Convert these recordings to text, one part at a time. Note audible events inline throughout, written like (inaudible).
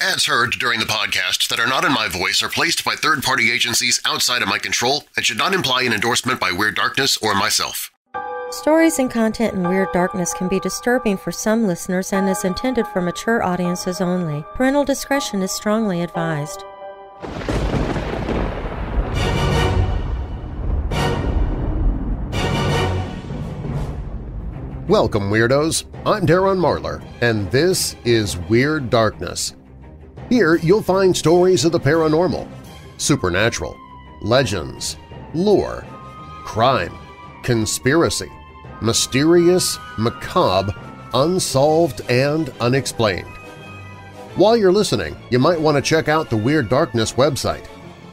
Ads heard during the podcast that are not in my voice are placed by third-party agencies outside of my control and should not imply an endorsement by Weird Darkness or myself. Stories and content in Weird Darkness can be disturbing for some listeners and is intended for mature audiences only. Parental discretion is strongly advised. Welcome, Weirdos! I'm Darren Marlar, and this is Weird Darkness. Here you'll find stories of the paranormal, supernatural, legends, lore, crime, conspiracy, mysterious, macabre, unsolved, and unexplained. While you're listening, you might want to check out the Weird Darkness website.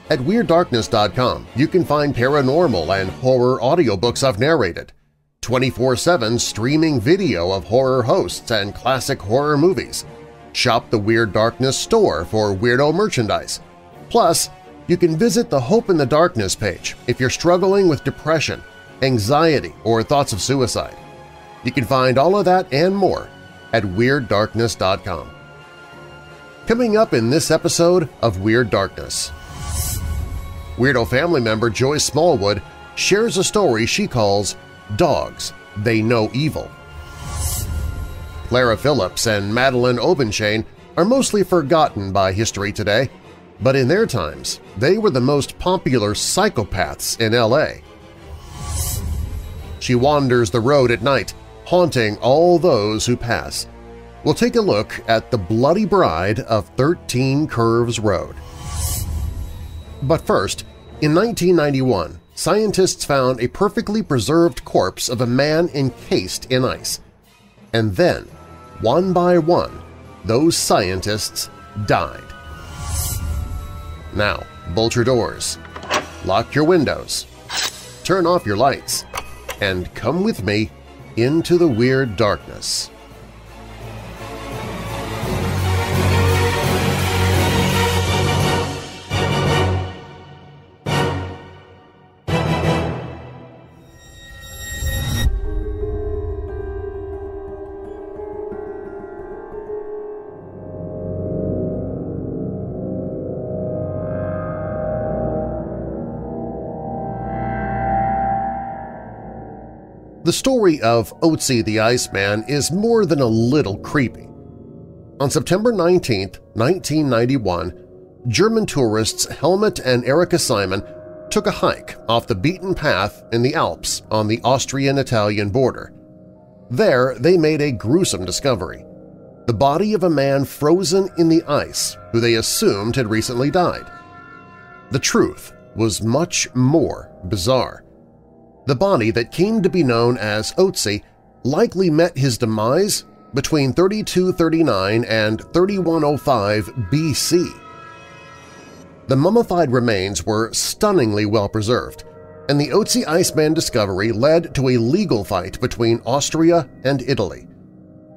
At WeirdDarkness.com you can find paranormal and horror audiobooks I've narrated, 24-7 streaming video of horror hosts and classic horror movies. Shop the Weird Darkness store for weirdo merchandise. Plus, you can visit the Hope in the Darkness page if you're struggling with depression, anxiety, or thoughts of suicide. You can find all of that and more at WeirdDarkness.com. Coming up in this episode of Weird Darkness. Weirdo family member Joy Smallwood shares a story she calls Dogs, They Know Evil. Clara Phillips and Madalynne Obenchain are mostly forgotten by history today, but in their times they were the most popular psychopaths in L.A. She wanders the road at night, haunting all those who pass. We'll take a look at the Bloody Bride of 13 Curves Road. But first, in 1991, scientists found a perfectly preserved corpse of a man encased in ice. And then, one by one, those scientists died. Now, bolt your doors, lock your windows, turn off your lights, and come with me into the weird darkness. The story of Otzi the Iceman is more than a little creepy. On September 19, 1991, German tourists Helmut and Erika Simon took a hike off the beaten path in the Alps on the Austrian-Italian border. There they made a gruesome discovery – the body of a man frozen in the ice who they assumed had recently died. The truth was much more bizarre. The body that came to be known as Otzi likely met his demise between 3239 and 3105 BC. The mummified remains were stunningly well preserved, and the Otzi Iceman discovery led to a legal fight between Austria and Italy.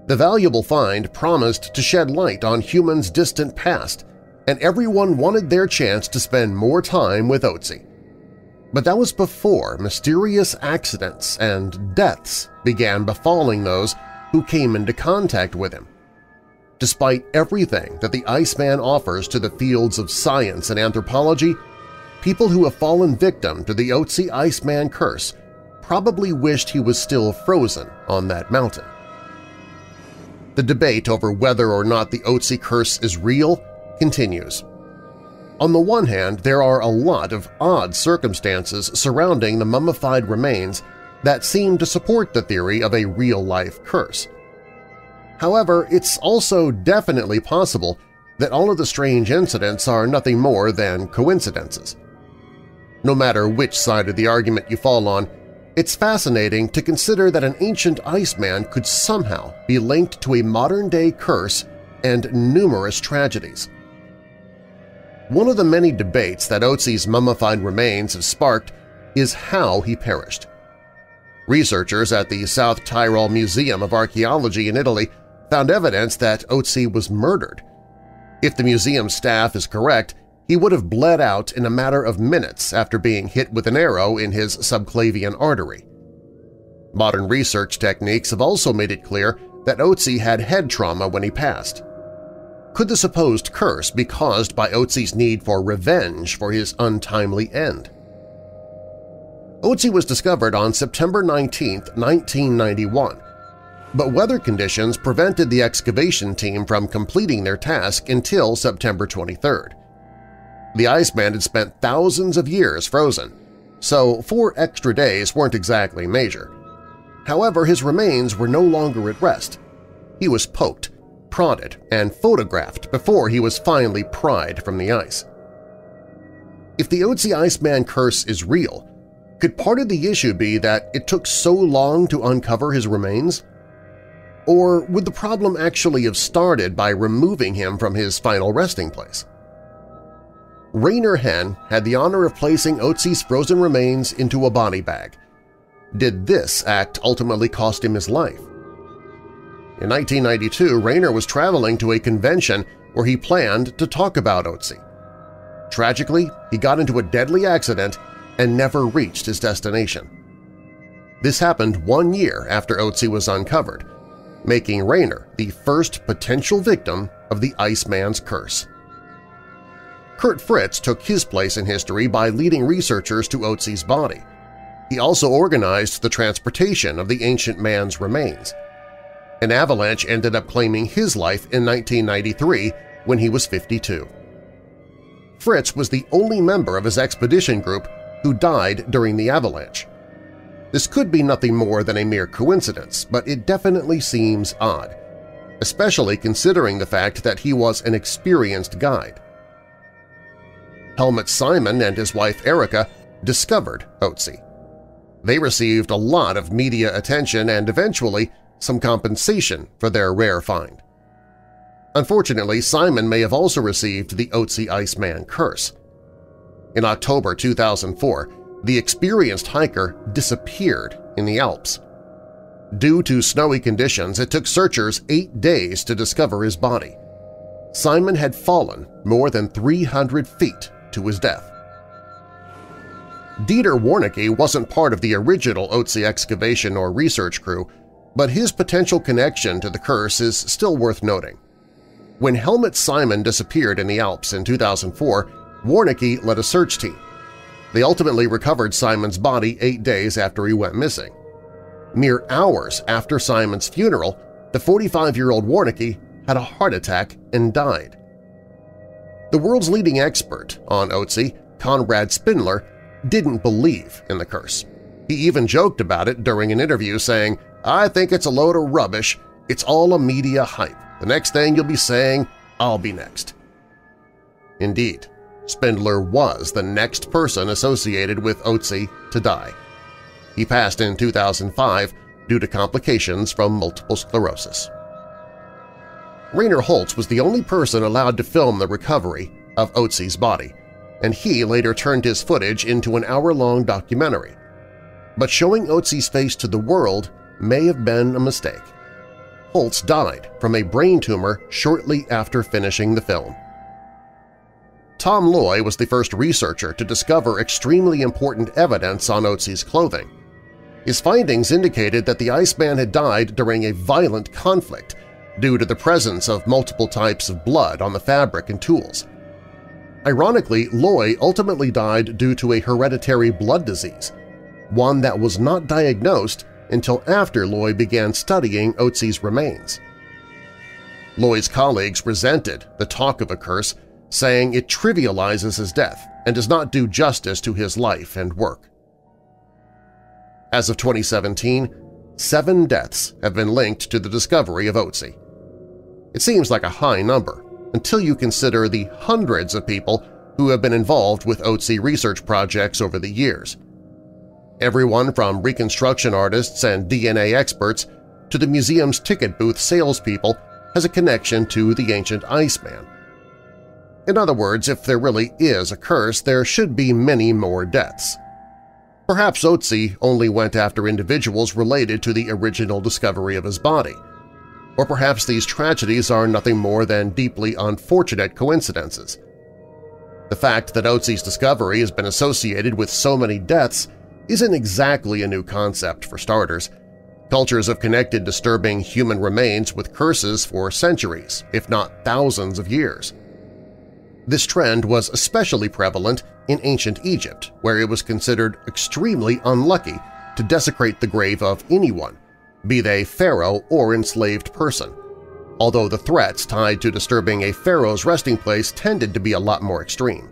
The valuable find promised to shed light on humans' distant past, and everyone wanted their chance to spend more time with Otzi. But that was before mysterious accidents and deaths began befalling those who came into contact with him. Despite everything that the Iceman offers to the fields of science and anthropology, people who have fallen victim to the Otzi Iceman curse probably wished he was still frozen on that mountain. The debate over whether or not the Otzi curse is real continues. On the one hand, there are a lot of odd circumstances surrounding the mummified remains that seem to support the theory of a real-life curse. However, it's also definitely possible that all of the strange incidents are nothing more than coincidences. No matter which side of the argument you fall on, it's fascinating to consider that an ancient Iceman could somehow be linked to a modern-day curse and numerous tragedies. One of the many debates that Otzi's mummified remains have sparked is how he perished. Researchers at the South Tyrol Museum of Archaeology in Italy found evidence that Otzi was murdered. If the museum staff is correct, he would have bled out in a matter of minutes after being hit with an arrow in his subclavian artery. Modern research techniques have also made it clear that Otzi had head trauma when he passed. Could the supposed curse be caused by Otzi's need for revenge for his untimely end? Otzi was discovered on September 19, 1991, but weather conditions prevented the excavation team from completing their task until September 23. The Iceman had spent thousands of years frozen, so four extra days weren't exactly major. However, his remains were no longer at rest. He was poked, prodded, and photographed before he was finally pried from the ice. If the Otzi Iceman curse is real, could part of the issue be that it took so long to uncover his remains? Or would the problem actually have started by removing him from his final resting place? Rainer Henn had the honor of placing Otzi's frozen remains into a body bag. Did this act ultimately cost him his life? In 1992, Rainer was traveling to a convention where he planned to talk about Otzi. Tragically, he got into a deadly accident and never reached his destination. This happened one year after Otzi was uncovered, making Rainer the first potential victim of the Iceman's curse. Kurt Fritz took his place in history by leading researchers to Otzi's body. He also organized the transportation of the ancient man's remains. An avalanche ended up claiming his life in 1993 when he was 52. Fritz was the only member of his expedition group who died during the avalanche. This could be nothing more than a mere coincidence, but it definitely seems odd, especially considering the fact that he was an experienced guide. Helmut Simon and his wife Erika discovered Otzi. They received a lot of media attention and eventually some compensation for their rare find. Unfortunately, Simon may have also received the Otzi Iceman curse. In October 2004, the experienced hiker disappeared in the Alps. Due to snowy conditions, it took searchers eight days to discover his body. Simon had fallen more than 300 feet to his death. Dieter Warnecke wasn't part of the original Otzi excavation or research crew, but his potential connection to the curse is still worth noting. When Helmut Simon disappeared in the Alps in 2004, Warnecke led a search team. They ultimately recovered Simon's body eight days after he went missing. Mere hours after Simon's funeral, the 45-year-old Warnecke had a heart attack and died. The world's leading expert on Otzi, Konrad Spindler, didn't believe in the curse. He even joked about it during an interview saying, I think it's a load of rubbish, it's all a media hype. The next thing you'll be saying, I'll be next. Indeed, Spindler was the next person associated with Otzi to die. He passed in 2005 due to complications from multiple sclerosis. Rainer Holtz was the only person allowed to film the recovery of Otzi's body, and he later turned his footage into an hour-long documentary. But showing Otzi's face to the world may have been a mistake. Holtz died from a brain tumor shortly after finishing the film. Tom Loy was the first researcher to discover extremely important evidence on Otzi's clothing. His findings indicated that the Iceman had died during a violent conflict due to the presence of multiple types of blood on the fabric and tools. Ironically, Loy ultimately died due to a hereditary blood disease, one that was not diagnosed until after Loy began studying Otzi's remains. Loy's colleagues resented the talk of a curse saying it trivializes his death and does not do justice to his life and work. As of 2017, seven deaths have been linked to the discovery of Otzi. It seems like a high number until you consider the hundreds of people who have been involved with Otzi research projects over the years. Everyone from reconstruction artists and DNA experts to the museum's ticket booth salespeople has a connection to the ancient Iceman. In other words, if there really is a curse, there should be many more deaths. Perhaps Otzi only went after individuals related to the original discovery of his body. Or perhaps these tragedies are nothing more than deeply unfortunate coincidences. The fact that Otzi's discovery has been associated with so many deaths isn't exactly a new concept for starters. Cultures have connected disturbing human remains with curses for centuries, if not thousands of years. This trend was especially prevalent in ancient Egypt, where it was considered extremely unlucky to desecrate the grave of anyone, be they pharaoh or enslaved person, although the threats tied to disturbing a pharaoh's resting place tended to be a lot more extreme.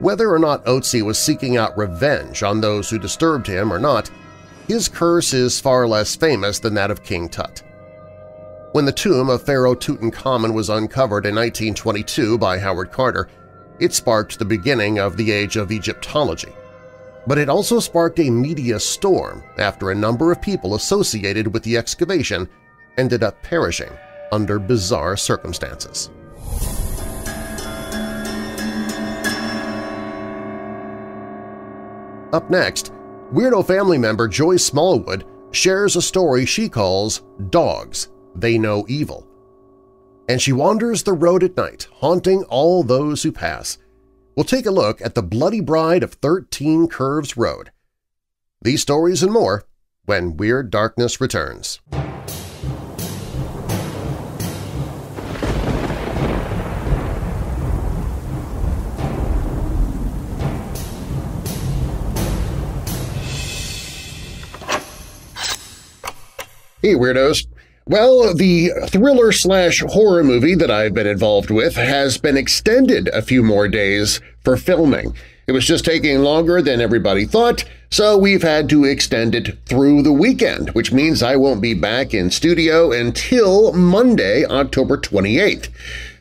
Whether or not Otzi was seeking out revenge on those who disturbed him or not, his curse is far less famous than that of King Tut. When the tomb of Pharaoh Tutankhamun was uncovered in 1922 by Howard Carter, it sparked the beginning of the age of Egyptology. But it also sparked a media storm after a number of people associated with the excavation ended up perishing under bizarre circumstances. Up next, Weirdo family member Joy Smallwood shares a story she calls Dogs, They Know Evil. And she wanders the road at night, haunting all those who pass. We'll take a look at the Bloody Bride of 13 Curves Road. These stories and more when Weird Darkness returns. Hey Weirdos! Well, the thriller-slash-horror movie that I've been involved with has been extended a few more days for filming. It was just taking longer than everybody thought, so we've had to extend it through the weekend, which means I won't be back in studio until Monday, October 28th.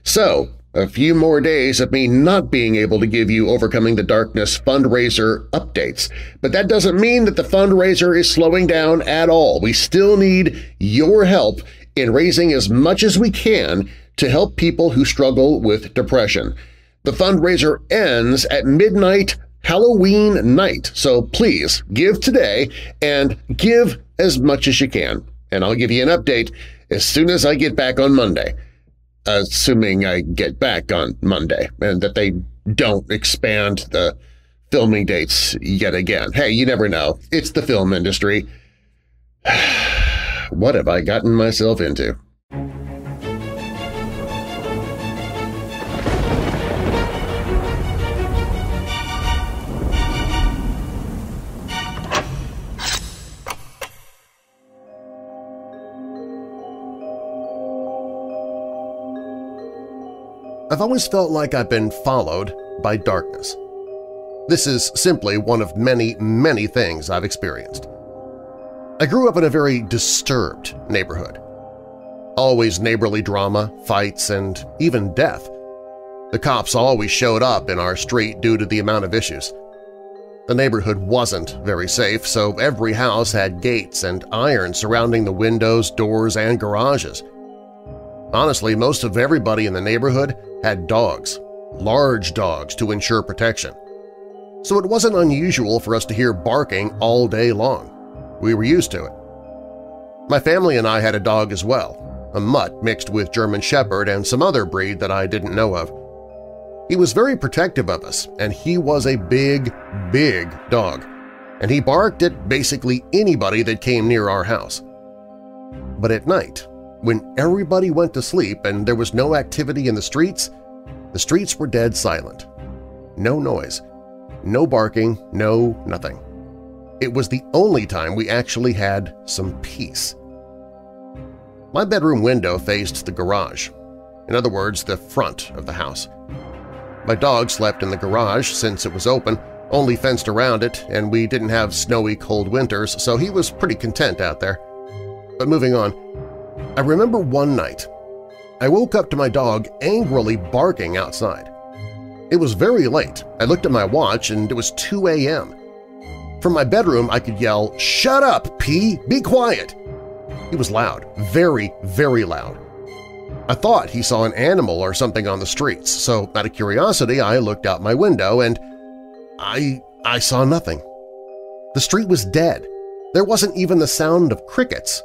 So a few more days of me not being able to give you Overcoming the Darkness fundraiser updates. But that doesn't mean that the fundraiser is slowing down at all. We still need your help in raising as much as we can to help people who struggle with depression. The fundraiser ends at midnight Halloween night, so please give today and give as much as you can, and I'll give you an update as soon as I get back on Monday assuming I get back on Monday and that they don't expand the filming dates yet again. Hey, you never know. It's the film industry. (sighs) what have I gotten myself into? I've always felt like I've been followed by darkness. This is simply one of many, many things I've experienced. I grew up in a very disturbed neighborhood. Always neighborly drama, fights, and even death. The cops always showed up in our street due to the amount of issues. The neighborhood wasn't very safe, so every house had gates and iron surrounding the windows, doors, and garages. Honestly, most of everybody in the neighborhood had dogs, large dogs to ensure protection. So it wasn't unusual for us to hear barking all day long. We were used to it. My family and I had a dog as well, a mutt mixed with German Shepherd and some other breed that I didn't know of. He was very protective of us, and he was a big, big dog, and he barked at basically anybody that came near our house. But at night, when everybody went to sleep and there was no activity in the streets, the streets were dead silent. No noise, no barking, no nothing. It was the only time we actually had some peace. My bedroom window faced the garage, in other words, the front of the house. My dog slept in the garage since it was open, only fenced around it, and we didn't have snowy cold winters, so he was pretty content out there. But moving on, I remember one night. I woke up to my dog angrily barking outside. It was very late. I looked at my watch and it was 2 a.m. From my bedroom I could yell, "'Shut up, P! Be quiet!' He was loud, very, very loud. I thought he saw an animal or something on the streets, so out of curiosity I looked out my window and I… I saw nothing. The street was dead. There wasn't even the sound of crickets.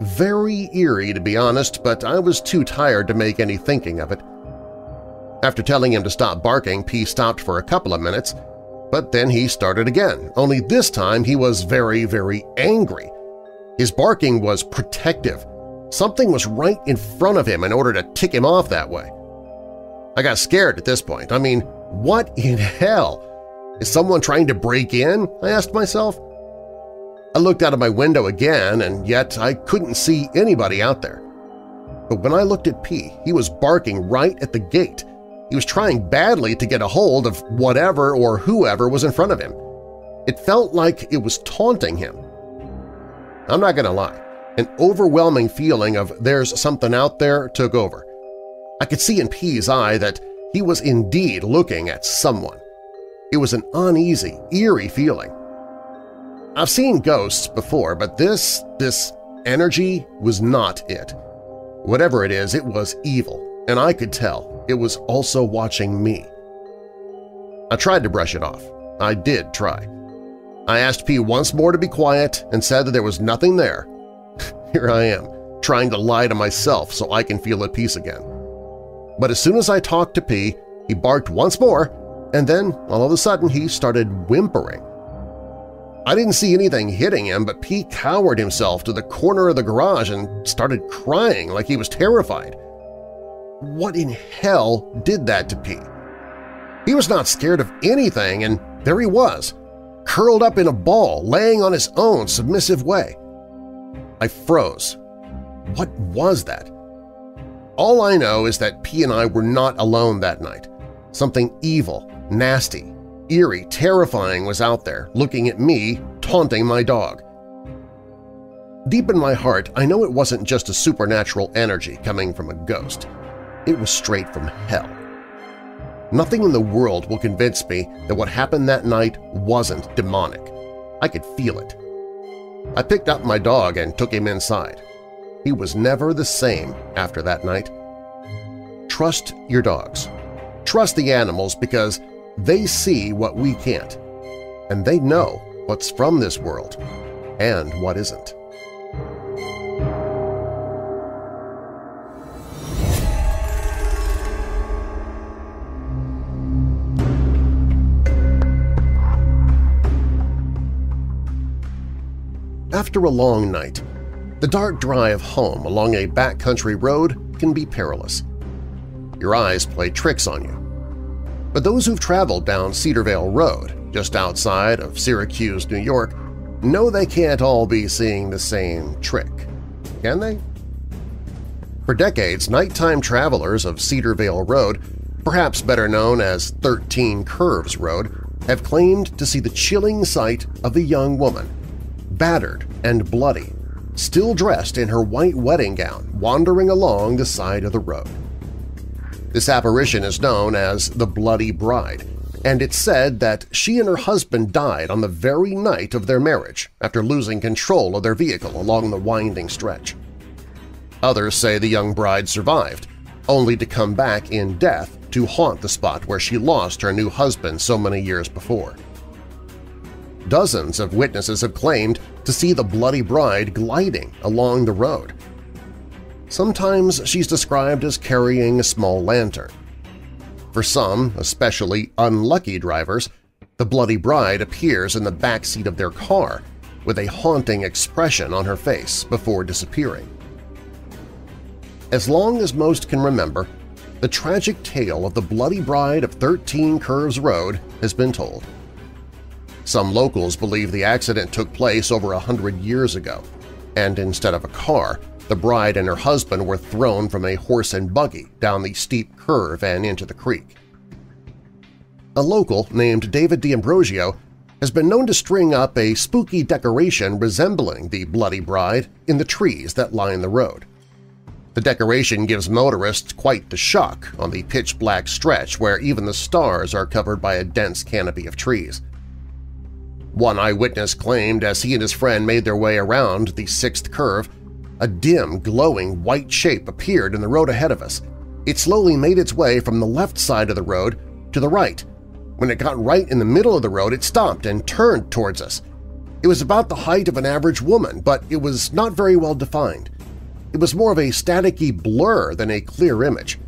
Very eerie, to be honest, but I was too tired to make any thinking of it. After telling him to stop barking, P stopped for a couple of minutes, but then he started again, only this time he was very, very angry. His barking was protective. Something was right in front of him in order to tick him off that way. I got scared at this point. I mean, what in hell? Is someone trying to break in? I asked myself. I looked out of my window again, and yet I couldn't see anybody out there. But when I looked at P, he was barking right at the gate. He was trying badly to get a hold of whatever or whoever was in front of him. It felt like it was taunting him. I'm not going to lie, an overwhelming feeling of there's something out there took over. I could see in P's eye that he was indeed looking at someone. It was an uneasy, eerie feeling. I've seen ghosts before, but this, this energy was not it. Whatever it is, it was evil, and I could tell it was also watching me. I tried to brush it off. I did try. I asked P once more to be quiet and said that there was nothing there. (laughs) Here I am, trying to lie to myself so I can feel at peace again. But as soon as I talked to P, he barked once more and then all of a sudden he started whimpering. I didn't see anything hitting him, but P cowered himself to the corner of the garage and started crying like he was terrified. What in hell did that to P? He was not scared of anything, and there he was, curled up in a ball, laying on his own submissive way. I froze. What was that? All I know is that P and I were not alone that night. Something evil, nasty, eerie, terrifying was out there, looking at me, taunting my dog. Deep in my heart, I know it wasn't just a supernatural energy coming from a ghost. It was straight from hell. Nothing in the world will convince me that what happened that night wasn't demonic. I could feel it. I picked up my dog and took him inside. He was never the same after that night. Trust your dogs. Trust the animals because they see what we can't, and they know what's from this world and what isn't. After a long night, the dark drive home along a backcountry road can be perilous. Your eyes play tricks on you. But those who've traveled down Cedarvale Road, just outside of Syracuse, New York, know they can't all be seeing the same trick, can they? For decades, nighttime travelers of Cedarvale Road, perhaps better known as 13 Curves Road, have claimed to see the chilling sight of a young woman, battered and bloody, still dressed in her white wedding gown, wandering along the side of the road. This apparition is known as the Bloody Bride, and it's said that she and her husband died on the very night of their marriage after losing control of their vehicle along the winding stretch. Others say the young bride survived, only to come back in death to haunt the spot where she lost her new husband so many years before. Dozens of witnesses have claimed to see the Bloody Bride gliding along the road, Sometimes she's described as carrying a small lantern. For some, especially unlucky drivers, the Bloody Bride appears in the back seat of their car with a haunting expression on her face before disappearing. As long as most can remember, the tragic tale of the Bloody Bride of 13 Curves Road has been told. Some locals believe the accident took place over a hundred years ago, and instead of a car, the bride and her husband were thrown from a horse and buggy down the steep curve and into the creek. A local named David D'Ambrosio has been known to string up a spooky decoration resembling the Bloody Bride in the trees that line the road. The decoration gives motorists quite the shock on the pitch-black stretch where even the stars are covered by a dense canopy of trees. One eyewitness claimed as he and his friend made their way around the sixth curve a dim, glowing white shape appeared in the road ahead of us. It slowly made its way from the left side of the road to the right. When it got right in the middle of the road, it stopped and turned towards us. It was about the height of an average woman, but it was not very well defined. It was more of a staticky blur than a clear image.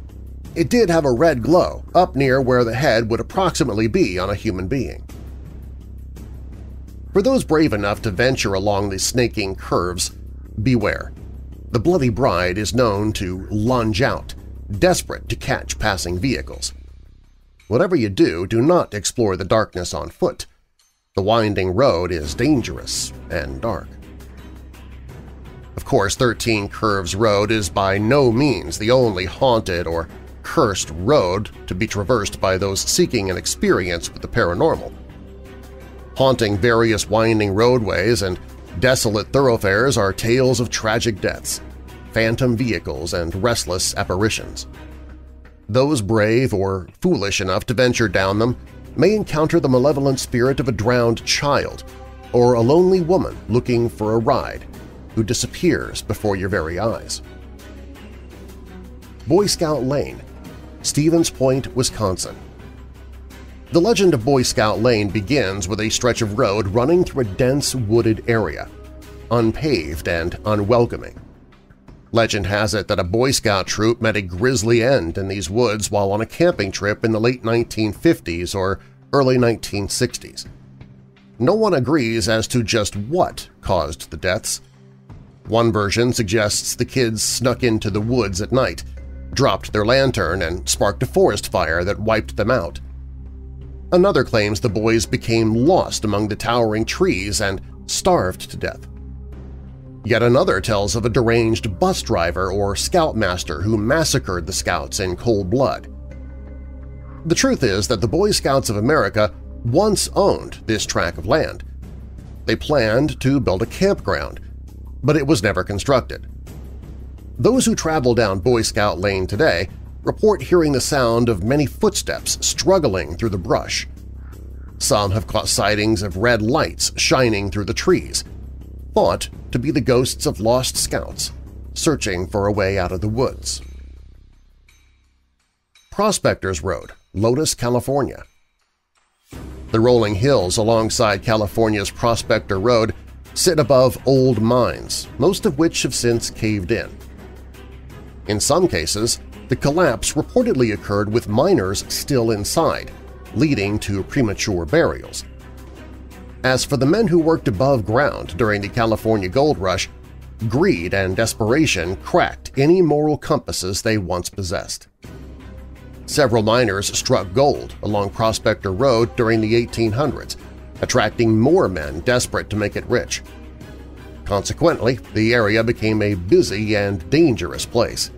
It did have a red glow up near where the head would approximately be on a human being. For those brave enough to venture along the snaking curves, beware. The Bloody Bride is known to lunge out, desperate to catch passing vehicles. Whatever you do, do not explore the darkness on foot. The winding road is dangerous and dark. Of course, 13 Curves Road is by no means the only haunted or cursed road to be traversed by those seeking an experience with the paranormal. Haunting various winding roadways and desolate thoroughfares are tales of tragic deaths, phantom vehicles, and restless apparitions. Those brave or foolish enough to venture down them may encounter the malevolent spirit of a drowned child or a lonely woman looking for a ride who disappears before your very eyes. Boy Scout Lane, Stevens Point, Wisconsin. The legend of Boy Scout Lane begins with a stretch of road running through a dense wooded area, unpaved and unwelcoming. Legend has it that a Boy Scout troop met a grisly end in these woods while on a camping trip in the late 1950s or early 1960s. No one agrees as to just what caused the deaths. One version suggests the kids snuck into the woods at night, dropped their lantern, and sparked a forest fire that wiped them out. Another claims the boys became lost among the towering trees and starved to death. Yet another tells of a deranged bus driver or scoutmaster who massacred the scouts in cold blood. The truth is that the Boy Scouts of America once owned this tract of land. They planned to build a campground, but it was never constructed. Those who travel down Boy Scout Lane today report hearing the sound of many footsteps struggling through the brush. Some have caught sightings of red lights shining through the trees, thought to be the ghosts of lost scouts searching for a way out of the woods. Prospectors Road, Lotus, California The rolling hills alongside California's Prospector Road sit above old mines, most of which have since caved in. In some cases, the collapse reportedly occurred with miners still inside, leading to premature burials. As for the men who worked above ground during the California Gold Rush, greed and desperation cracked any moral compasses they once possessed. Several miners struck gold along Prospector Road during the 1800s, attracting more men desperate to make it rich. Consequently, the area became a busy and dangerous place.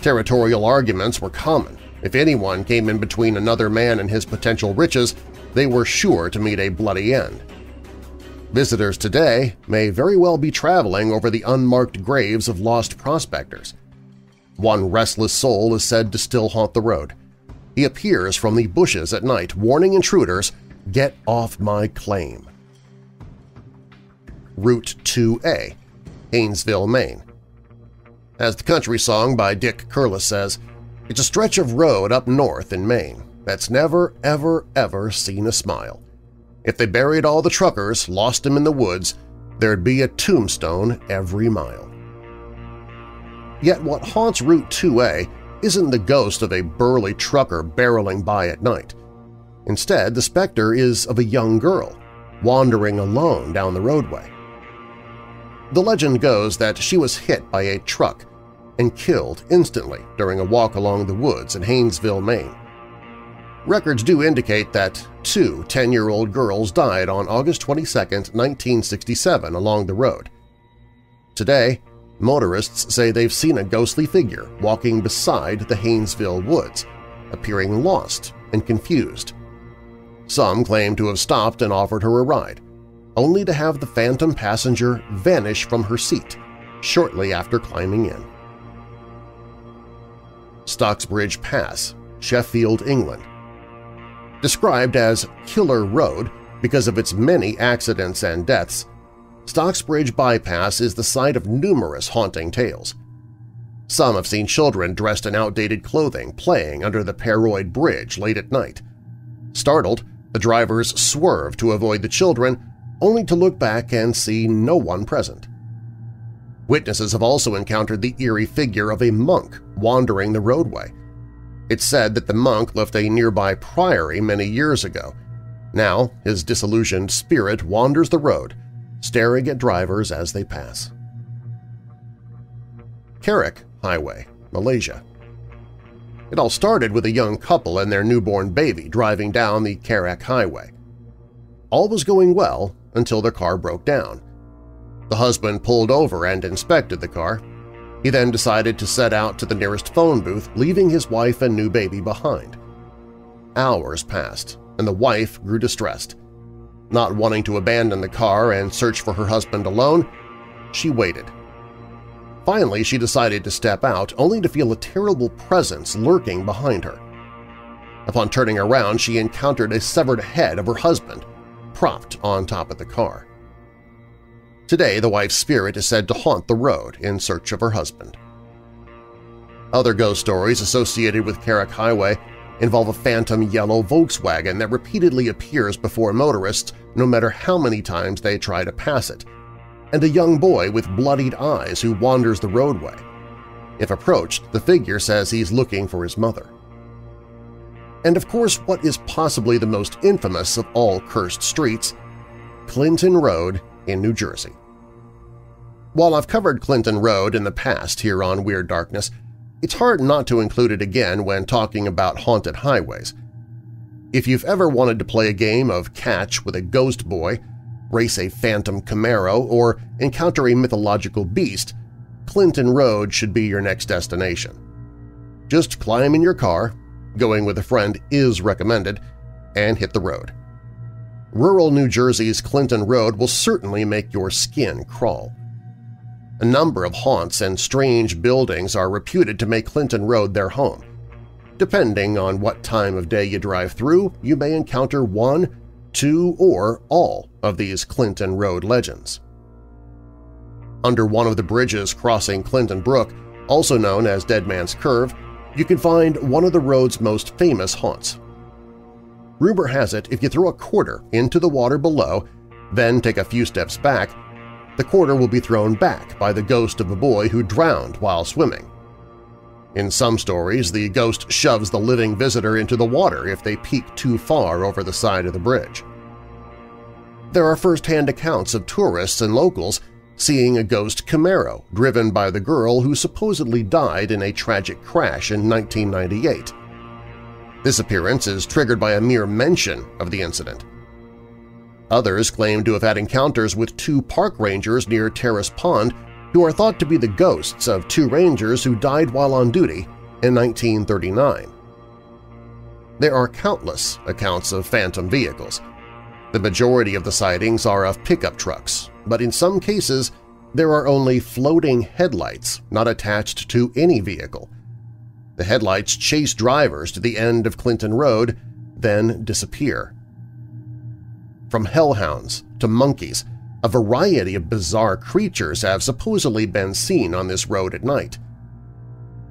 Territorial arguments were common. If anyone came in between another man and his potential riches, they were sure to meet a bloody end. Visitors today may very well be traveling over the unmarked graves of lost prospectors. One restless soul is said to still haunt the road. He appears from the bushes at night, warning intruders, get off my claim. Route 2A, Haynesville, Maine. As the country song by Dick Curless says, it's a stretch of road up north in Maine that's never, ever, ever seen a smile. If they buried all the truckers, lost them in the woods, there'd be a tombstone every mile. Yet what haunts Route 2A isn't the ghost of a burly trucker barreling by at night. Instead, the specter is of a young girl, wandering alone down the roadway. The legend goes that she was hit by a truck and killed instantly during a walk along the woods in Haynesville, Maine. Records do indicate that two 10-year-old girls died on August 22, 1967 along the road. Today, motorists say they've seen a ghostly figure walking beside the Haynesville woods, appearing lost and confused. Some claim to have stopped and offered her a ride, only to have the phantom passenger vanish from her seat shortly after climbing in. Stocksbridge Pass, Sheffield, England Described as Killer Road because of its many accidents and deaths, Stocksbridge Bypass is the site of numerous haunting tales. Some have seen children dressed in outdated clothing playing under the Pearoyd Bridge late at night. Startled, the drivers swerve to avoid the children, only to look back and see no one present. Witnesses have also encountered the eerie figure of a monk wandering the roadway, it's said that the monk left a nearby priory many years ago. Now his disillusioned spirit wanders the road, staring at drivers as they pass. Karak Highway, Malaysia. It all started with a young couple and their newborn baby driving down the Karak Highway. All was going well until their car broke down. The husband pulled over and inspected the car. He then decided to set out to the nearest phone booth, leaving his wife and new baby behind. Hours passed, and the wife grew distressed. Not wanting to abandon the car and search for her husband alone, she waited. Finally, she decided to step out, only to feel a terrible presence lurking behind her. Upon turning around, she encountered a severed head of her husband, propped on top of the car. Today, the wife's spirit is said to haunt the road in search of her husband. Other ghost stories associated with Karak Highway involve a phantom yellow Volkswagen that repeatedly appears before motorists no matter how many times they try to pass it, and a young boy with bloodied eyes who wanders the roadway. If approached, the figure says he's looking for his mother. And of course what is possibly the most infamous of all cursed streets, Clinton Road in New Jersey. While I've covered Clinton Road in the past here on Weird Darkness, it's hard not to include it again when talking about haunted highways. If you've ever wanted to play a game of catch with a ghost boy, race a phantom Camaro, or encounter a mythological beast, Clinton Road should be your next destination. Just climb in your car, going with a friend is recommended, and hit the road. Rural New Jersey's Clinton Road will certainly make your skin crawl. A number of haunts and strange buildings are reputed to make Clinton Road their home. Depending on what time of day you drive through, you may encounter one, two, or all of these Clinton Road legends. Under one of the bridges crossing Clinton Brook, also known as Dead Man's Curve, you can find one of the road's most famous haunts. Rumor has it if you throw a quarter into the water below, then take a few steps back, the quarter will be thrown back by the ghost of a boy who drowned while swimming. In some stories, the ghost shoves the living visitor into the water if they peek too far over the side of the bridge. There are first-hand accounts of tourists and locals seeing a ghost Camaro driven by the girl who supposedly died in a tragic crash in 1998. This appearance is triggered by a mere mention of the incident. Others claim to have had encounters with two park rangers near Terrace Pond who are thought to be the ghosts of two rangers who died while on duty in 1939. There are countless accounts of phantom vehicles. The majority of the sightings are of pickup trucks, but in some cases there are only floating headlights not attached to any vehicle. The headlights chase drivers to the end of Clinton Road, then disappear. From hellhounds to monkeys, a variety of bizarre creatures have supposedly been seen on this road at night.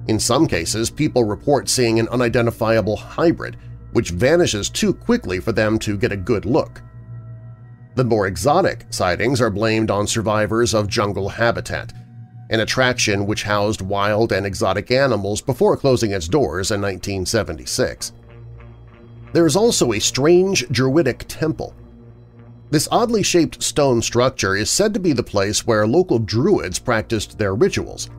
In some cases, people report seeing an unidentifiable hybrid which vanishes too quickly for them to get a good look. The more exotic sightings are blamed on survivors of jungle habitat, an attraction which housed wild and exotic animals before closing its doors in 1976. There is also a strange druidic temple this oddly shaped stone structure is said to be the place where local druids practiced their rituals.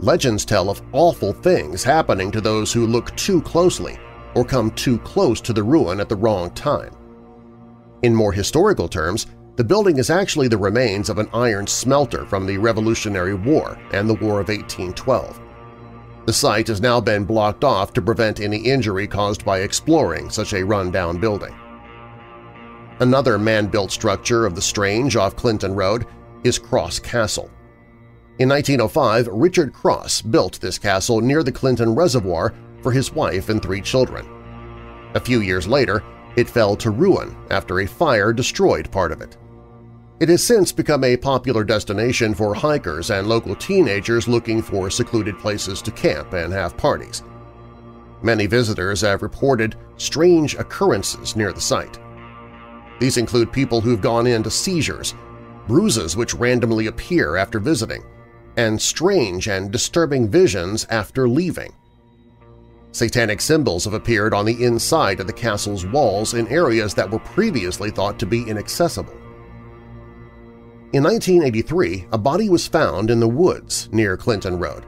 Legends tell of awful things happening to those who look too closely or come too close to the ruin at the wrong time. In more historical terms, the building is actually the remains of an iron smelter from the Revolutionary War and the War of 1812. The site has now been blocked off to prevent any injury caused by exploring such a rundown building. Another man-built structure of the Strange off Clinton Road is Cross Castle. In 1905, Richard Cross built this castle near the Clinton Reservoir for his wife and three children. A few years later, it fell to ruin after a fire destroyed part of it. It has since become a popular destination for hikers and local teenagers looking for secluded places to camp and have parties. Many visitors have reported strange occurrences near the site. These include people who've gone into seizures, bruises which randomly appear after visiting, and strange and disturbing visions after leaving. Satanic symbols have appeared on the inside of the castle's walls in areas that were previously thought to be inaccessible. In 1983, a body was found in the woods near Clinton Road.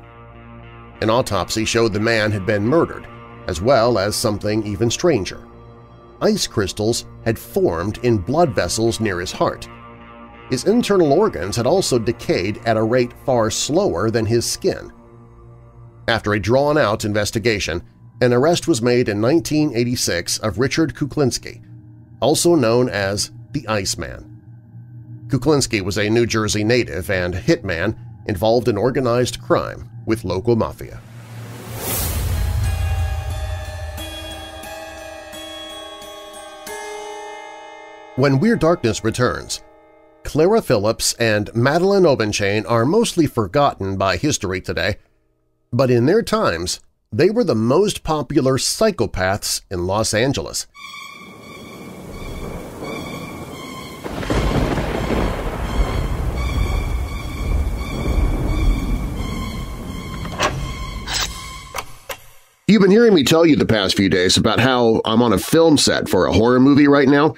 An autopsy showed the man had been murdered, as well as something even stranger. Ice crystals had formed in blood vessels near his heart. His internal organs had also decayed at a rate far slower than his skin. After a drawn-out investigation, an arrest was made in 1986 of Richard Kuklinski, also known as the Iceman. Kuklinski was a New Jersey native and hitman involved in organized crime with local mafia. When Weird Darkness returns, Clara Phillips and Madalynne Obenchain are mostly forgotten by history today, but in their times they were the most popular psychopaths in Los Angeles. You've been hearing me tell you the past few days about how I'm on a film set for a horror movie right now.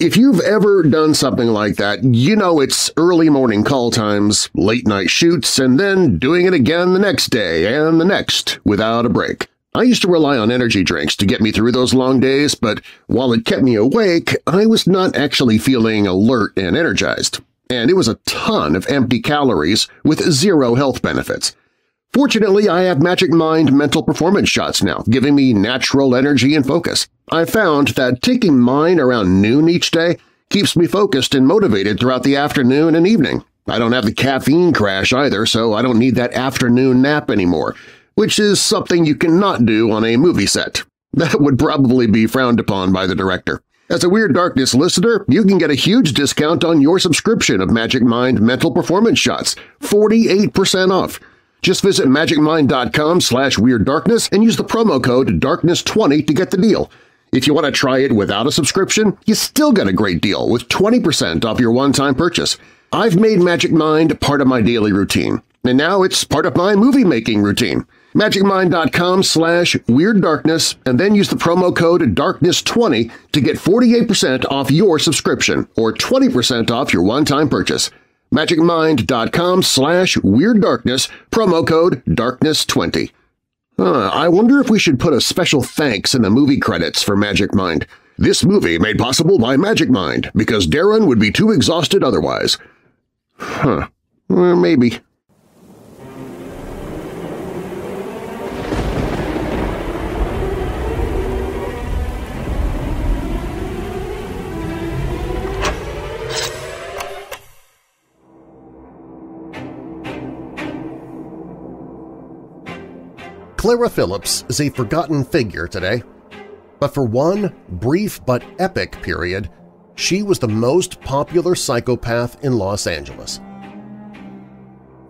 If you've ever done something like that, you know it's early morning call times, late night shoots, and then doing it again the next day and the next without a break. I used to rely on energy drinks to get me through those long days, but while it kept me awake, I was not actually feeling alert and energized. And it was a ton of empty calories with zero health benefits. Fortunately, I have Magic Mind mental performance shots now, giving me natural energy and focus. I found that taking mine around noon each day keeps me focused and motivated throughout the afternoon and evening. I don't have the caffeine crash either, so I don't need that afternoon nap anymore, which is something you cannot do on a movie set. (laughs) That would probably be frowned upon by the director. As a Weird Darkness listener, you can get a huge discount on your subscription of Magic Mind Mental Performance Shots, 48% off. Just visit magicmind.com slash weirddarkness and use the promo code darkness20 to get the deal. If you want to try it without a subscription, you still get a great deal with 20% off your one-time purchase. I've made Magic Mind part of my daily routine, and now it's part of my movie-making routine. MagicMind.com slash WeirdDarkness and then use the promo code DARKNESS20 to get 48% off your subscription or 20% off your one-time purchase magicmind.com slash weirddarkness, promo code darkness20. Uh, I wonder if we should put a special thanks in the movie credits for Magic Mind. This movie made possible by Magic Mind because Darren would be too exhausted otherwise. Huh. Well, maybe. Clara Phillips is a forgotten figure today, but for one brief but epic period, she was the most popular psychopath in Los Angeles.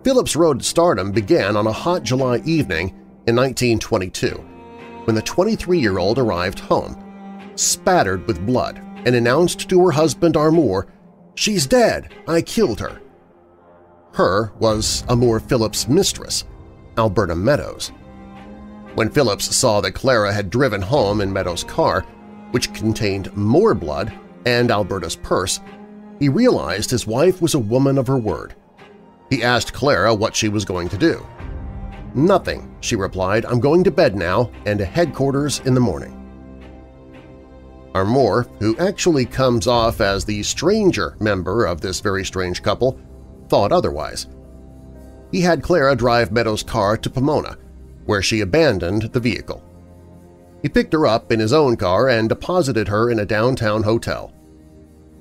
Phillips' road to stardom began on a hot July evening in 1922 when the 23-year-old arrived home, spattered with blood, and announced to her husband Armour, "'She's dead! I killed her!' Her was Armour Phillips' mistress, Alberta Meadows. When Phillips saw that Clara had driven home in Meadows' car, which contained more blood and Alberta's purse, he realized his wife was a woman of her word. He asked Clara what she was going to do. "'Nothing,' she replied. "'I'm going to bed now and to headquarters in the morning.' Armour, who actually comes off as the stranger member of this very strange couple, thought otherwise. He had Clara drive Meadows' car to Pomona, where she abandoned the vehicle. He picked her up in his own car and deposited her in a downtown hotel.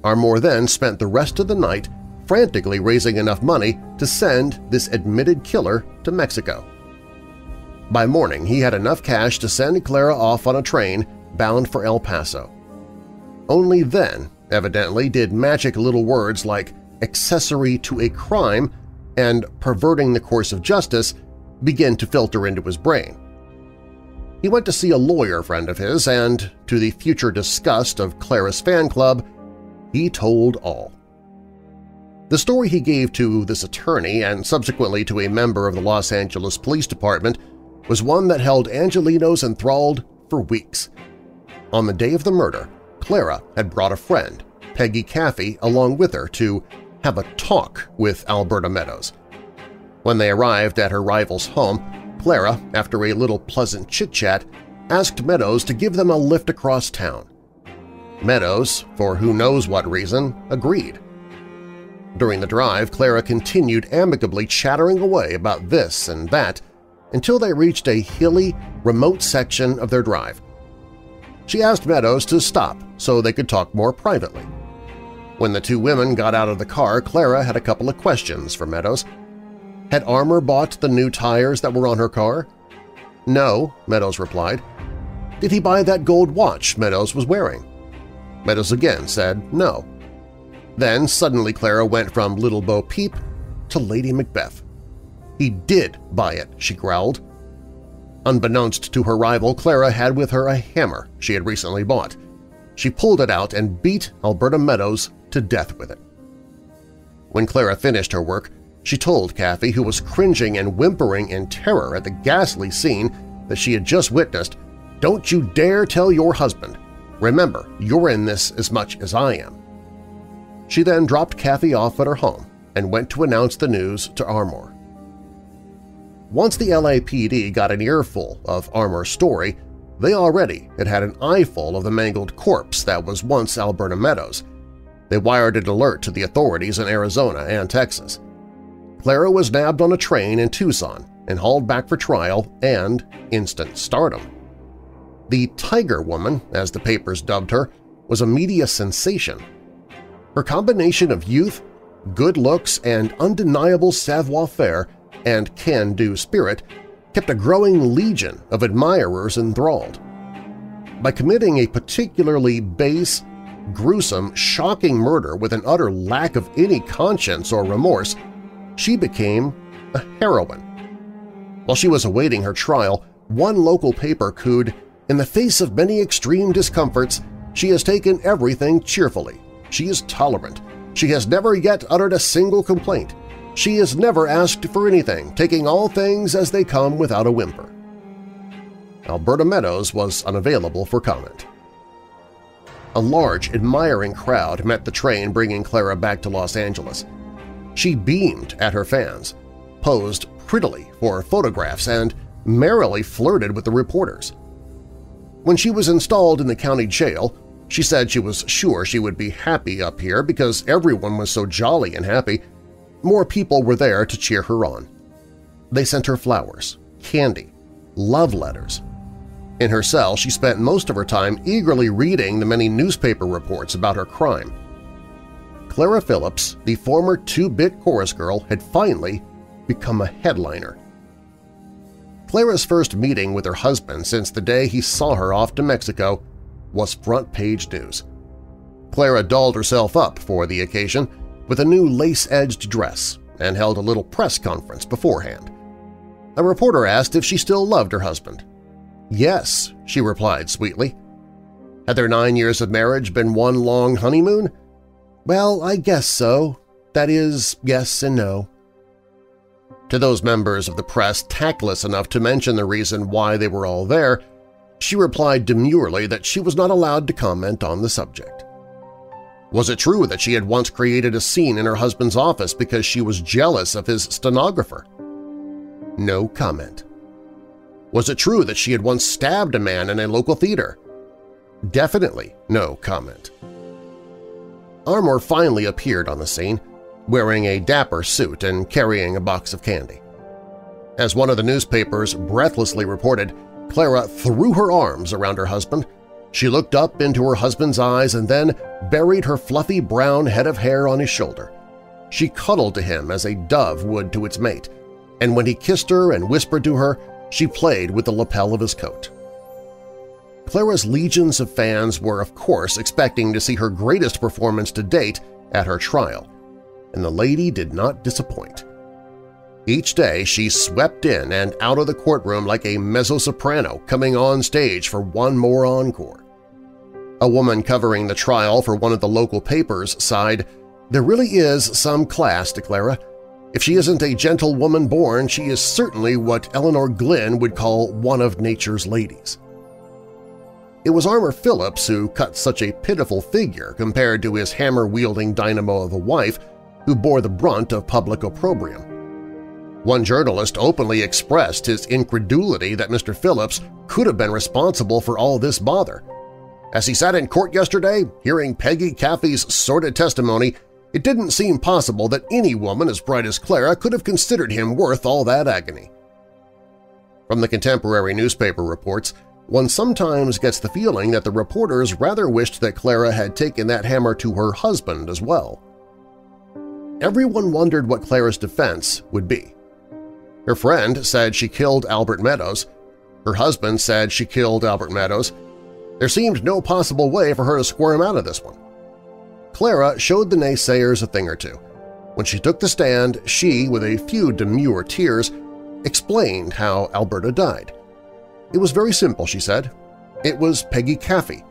Armour then spent the rest of the night frantically raising enough money to send this admitted killer to Mexico. By morning, he had enough cash to send Clara off on a train bound for El Paso. Only then, evidently, did magic little words like accessory to a crime and perverting the course of justice begin to filter into his brain. He went to see a lawyer friend of his and, to the future disgust of Clara's fan club, he told all. The story he gave to this attorney and subsequently to a member of the Los Angeles Police Department was one that held Angelenos enthralled for weeks. On the day of the murder, Clara had brought a friend, Peggy Caffee, along with her to have a talk with Alberta Meadows. When they arrived at her rival's home, Clara, after a little pleasant chit-chat, asked Meadows to give them a lift across town. Meadows, for who knows what reason, agreed. During the drive, Clara continued amicably chattering away about this and that until they reached a hilly, remote section of their drive. She asked Meadows to stop so they could talk more privately. When the two women got out of the car, Clara had a couple of questions for Meadows. Had Armour bought the new tires that were on her car? No, Meadows replied. Did he buy that gold watch Meadows was wearing? Meadows again said no. Then suddenly Clara went from Little Bo Peep to Lady Macbeth. He did buy it, she growled. Unbeknownst to her rival, Clara had with her a hammer she had recently bought. She pulled it out and beat Alberta Meadows to death with it. When Clara finished her work, she told Caffee, who was cringing and whimpering in terror at the ghastly scene that she had just witnessed, don't you dare tell your husband. Remember, you're in this as much as I am. She then dropped Caffee off at her home and went to announce the news to Armour. Once the LAPD got an earful of Armour's story, they already had had an eyeful of the mangled corpse that was once Alberta Meadows. They wired an alert to the authorities in Arizona and Texas. Clara was nabbed on a train in Tucson and hauled back for trial and instant stardom. The Tiger Woman, as the papers dubbed her, was a media sensation. Her combination of youth, good looks, and undeniable savoir-faire and can-do spirit kept a growing legion of admirers enthralled. By committing a particularly base, gruesome, shocking murder with an utter lack of any conscience or remorse, she became a heroine. While she was awaiting her trial, one local paper cooed, In the face of many extreme discomforts, she has taken everything cheerfully. She is tolerant. She has never yet uttered a single complaint. She has never asked for anything, taking all things as they come without a whimper. Alberta Meadows was unavailable for comment. A large, admiring crowd met the train bringing Clara back to Los Angeles. She beamed at her fans, posed prettily for photographs, and merrily flirted with the reporters. When she was installed in the county jail, she said she was sure she would be happy up here because everyone was so jolly and happy more people were there to cheer her on. They sent her flowers, candy, love letters. In her cell, she spent most of her time eagerly reading the many newspaper reports about her crime. Clara Phillips, the former two-bit chorus girl, had finally become a headliner. Clara's first meeting with her husband since the day he saw her off to Mexico was front-page news. Clara dolled herself up for the occasion with a new lace-edged dress and held a little press conference beforehand. A reporter asked if she still loved her husband. Yes, she replied sweetly. Had their nine years of marriage been one long honeymoon? Well, I guess so. That is, yes and no. To those members of the press tactless enough to mention the reason why they were all there, she replied demurely that she was not allowed to comment on the subject. Was it true that she had once created a scene in her husband's office because she was jealous of his stenographer? No comment. Was it true that she had once stabbed a man in a local theater? Definitely no comment. Armour finally appeared on the scene, wearing a dapper suit and carrying a box of candy. As one of the newspapers breathlessly reported, Clara threw her arms around her husband she looked up into her husband's eyes and then buried her fluffy brown head of hair on his shoulder. She cuddled to him as a dove would to its mate, and when he kissed her and whispered to her, she played with the lapel of his coat. Clara's legions of fans were, of course, expecting to see her greatest performance to date at her trial, and the lady did not disappoint. Each day she swept in and out of the courtroom like a mezzo-soprano coming on stage for one more encore. A woman covering the trial for one of the local papers sighed, There really is some class to Clara. If she isn't a gentlewoman born, she is certainly what Elinor Glyn would call one of nature's ladies. It was Armour Phillips who cut such a pitiful figure compared to his hammer-wielding dynamo of a wife who bore the brunt of public opprobrium. One journalist openly expressed his incredulity that Mr. Phillips could have been responsible for all this bother. As he sat in court yesterday, hearing Peggy Caffee's sordid testimony, it didn't seem possible that any woman as bright as Clara could have considered him worth all that agony. From the contemporary newspaper reports, one sometimes gets the feeling that the reporters rather wished that Clara had taken that hammer to her husband as well. Everyone wondered what Clara's defense would be. Her friend said she killed Alberta Meadows. Her husband said she killed Alberta Meadows. There seemed no possible way for her to squirm out of this one. Clara showed the naysayers a thing or two. When she took the stand, she, with a few demure tears, explained how Alberta died. It was very simple, she said. It was Peggy Caffee.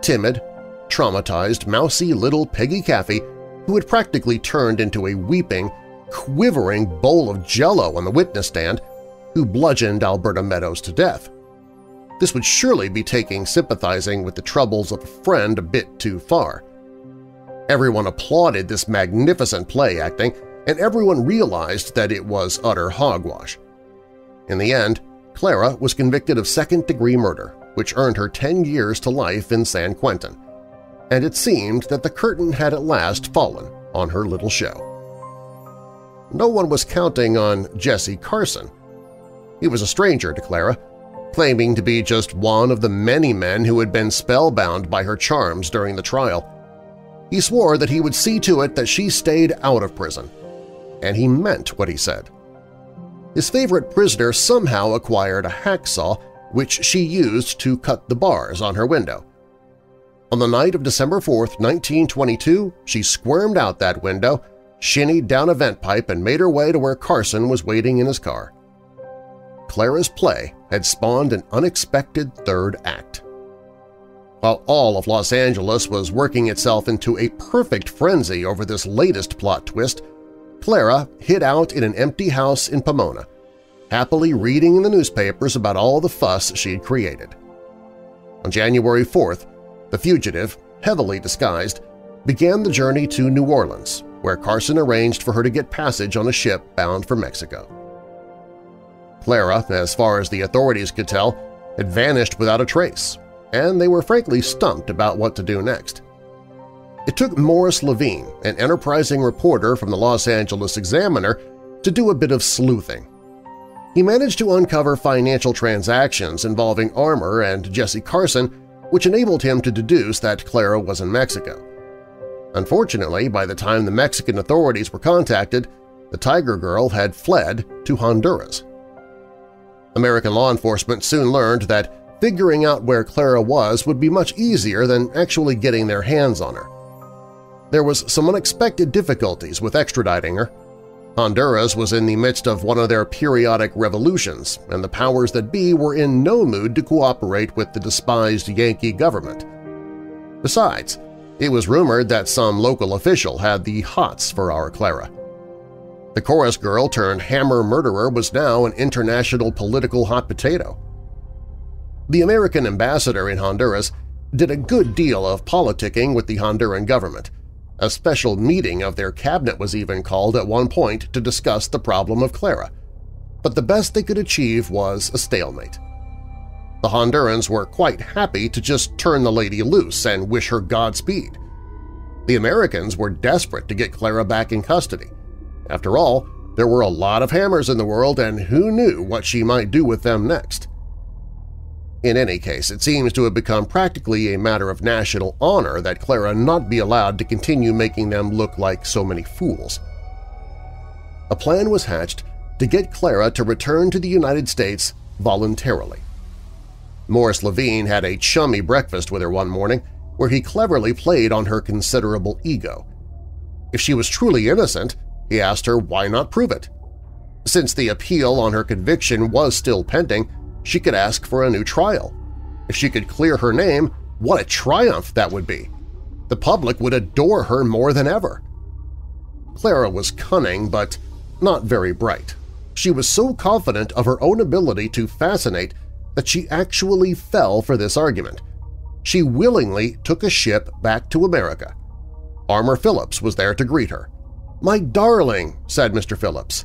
Timid, traumatized, mousy little Peggy Caffee who had practically turned into a weeping, quivering bowl of jello on the witness stand who bludgeoned Alberta Meadows to death. This would surely be taking sympathizing with the troubles of a friend a bit too far. Everyone applauded this magnificent play acting, and everyone realized that it was utter hogwash. In the end, Clara was convicted of second-degree murder, which earned her 10 years to life in San Quentin, and it seemed that the curtain had at last fallen on her little show. No one was counting on Jesse Carson. He was a stranger to Clara, claiming to be just one of the many men who had been spellbound by her charms during the trial. He swore that he would see to it that she stayed out of prison, and he meant what he said. His favorite prisoner somehow acquired a hacksaw which she used to cut the bars on her window. On the night of December 4, 1922, she squirmed out that window, shinnied down a vent pipe, and made her way to where Carson was waiting in his car. Clara's play had spawned an unexpected third act. While all of Los Angeles was working itself into a perfect frenzy over this latest plot twist, Clara hid out in an empty house in Pomona, happily reading in the newspapers about all the fuss she'd created. On January 4th, the fugitive, heavily disguised, began the journey to New Orleans, where Carson arranged for her to get passage on a ship bound for Mexico. Clara, as far as the authorities could tell, had vanished without a trace, and they were frankly stumped about what to do next. It took Morris Lavine, an enterprising reporter from the Los Angeles Examiner, to do a bit of sleuthing. He managed to uncover financial transactions involving Armour and Jesse Carson, which enabled him to deduce that Clara was in Mexico. Unfortunately, by the time the Mexican authorities were contacted, the Tiger Girl had fled to Honduras. American law enforcement soon learned that figuring out where Clara was would be much easier than actually getting their hands on her. There was some unexpected difficulties with extraditing her. Honduras was in the midst of one of their periodic revolutions, and the powers that be were in no mood to cooperate with the despised Yankee government. Besides, it was rumored that some local official had the hots for our Clara. The chorus girl turned hammer murderer was now an international political hot potato. The American ambassador in Honduras did a good deal of politicking with the Honduran government. A special meeting of their cabinet was even called at one point to discuss the problem of Clara. But the best they could achieve was a stalemate. The Hondurans were quite happy to just turn the lady loose and wish her Godspeed. The Americans were desperate to get Clara back in custody. After all, there were a lot of hammers in the world, and who knew what she might do with them next? In any case, it seems to have become practically a matter of national honor that Clara not be allowed to continue making them look like so many fools. A plan was hatched to get Clara to return to the United States voluntarily. Morris Lavine had a chummy breakfast with her one morning where he cleverly played on her considerable ego. If she was truly innocent, he asked her why not prove it. Since the appeal on her conviction was still pending, she could ask for a new trial. If she could clear her name, what a triumph that would be! The public would adore her more than ever. Clara was cunning, but not very bright. She was so confident of her own ability to fascinate that she actually fell for this argument. She willingly took a ship back to America. Armour Phillips was there to greet her. "'My darling,' said Mr. Phillips.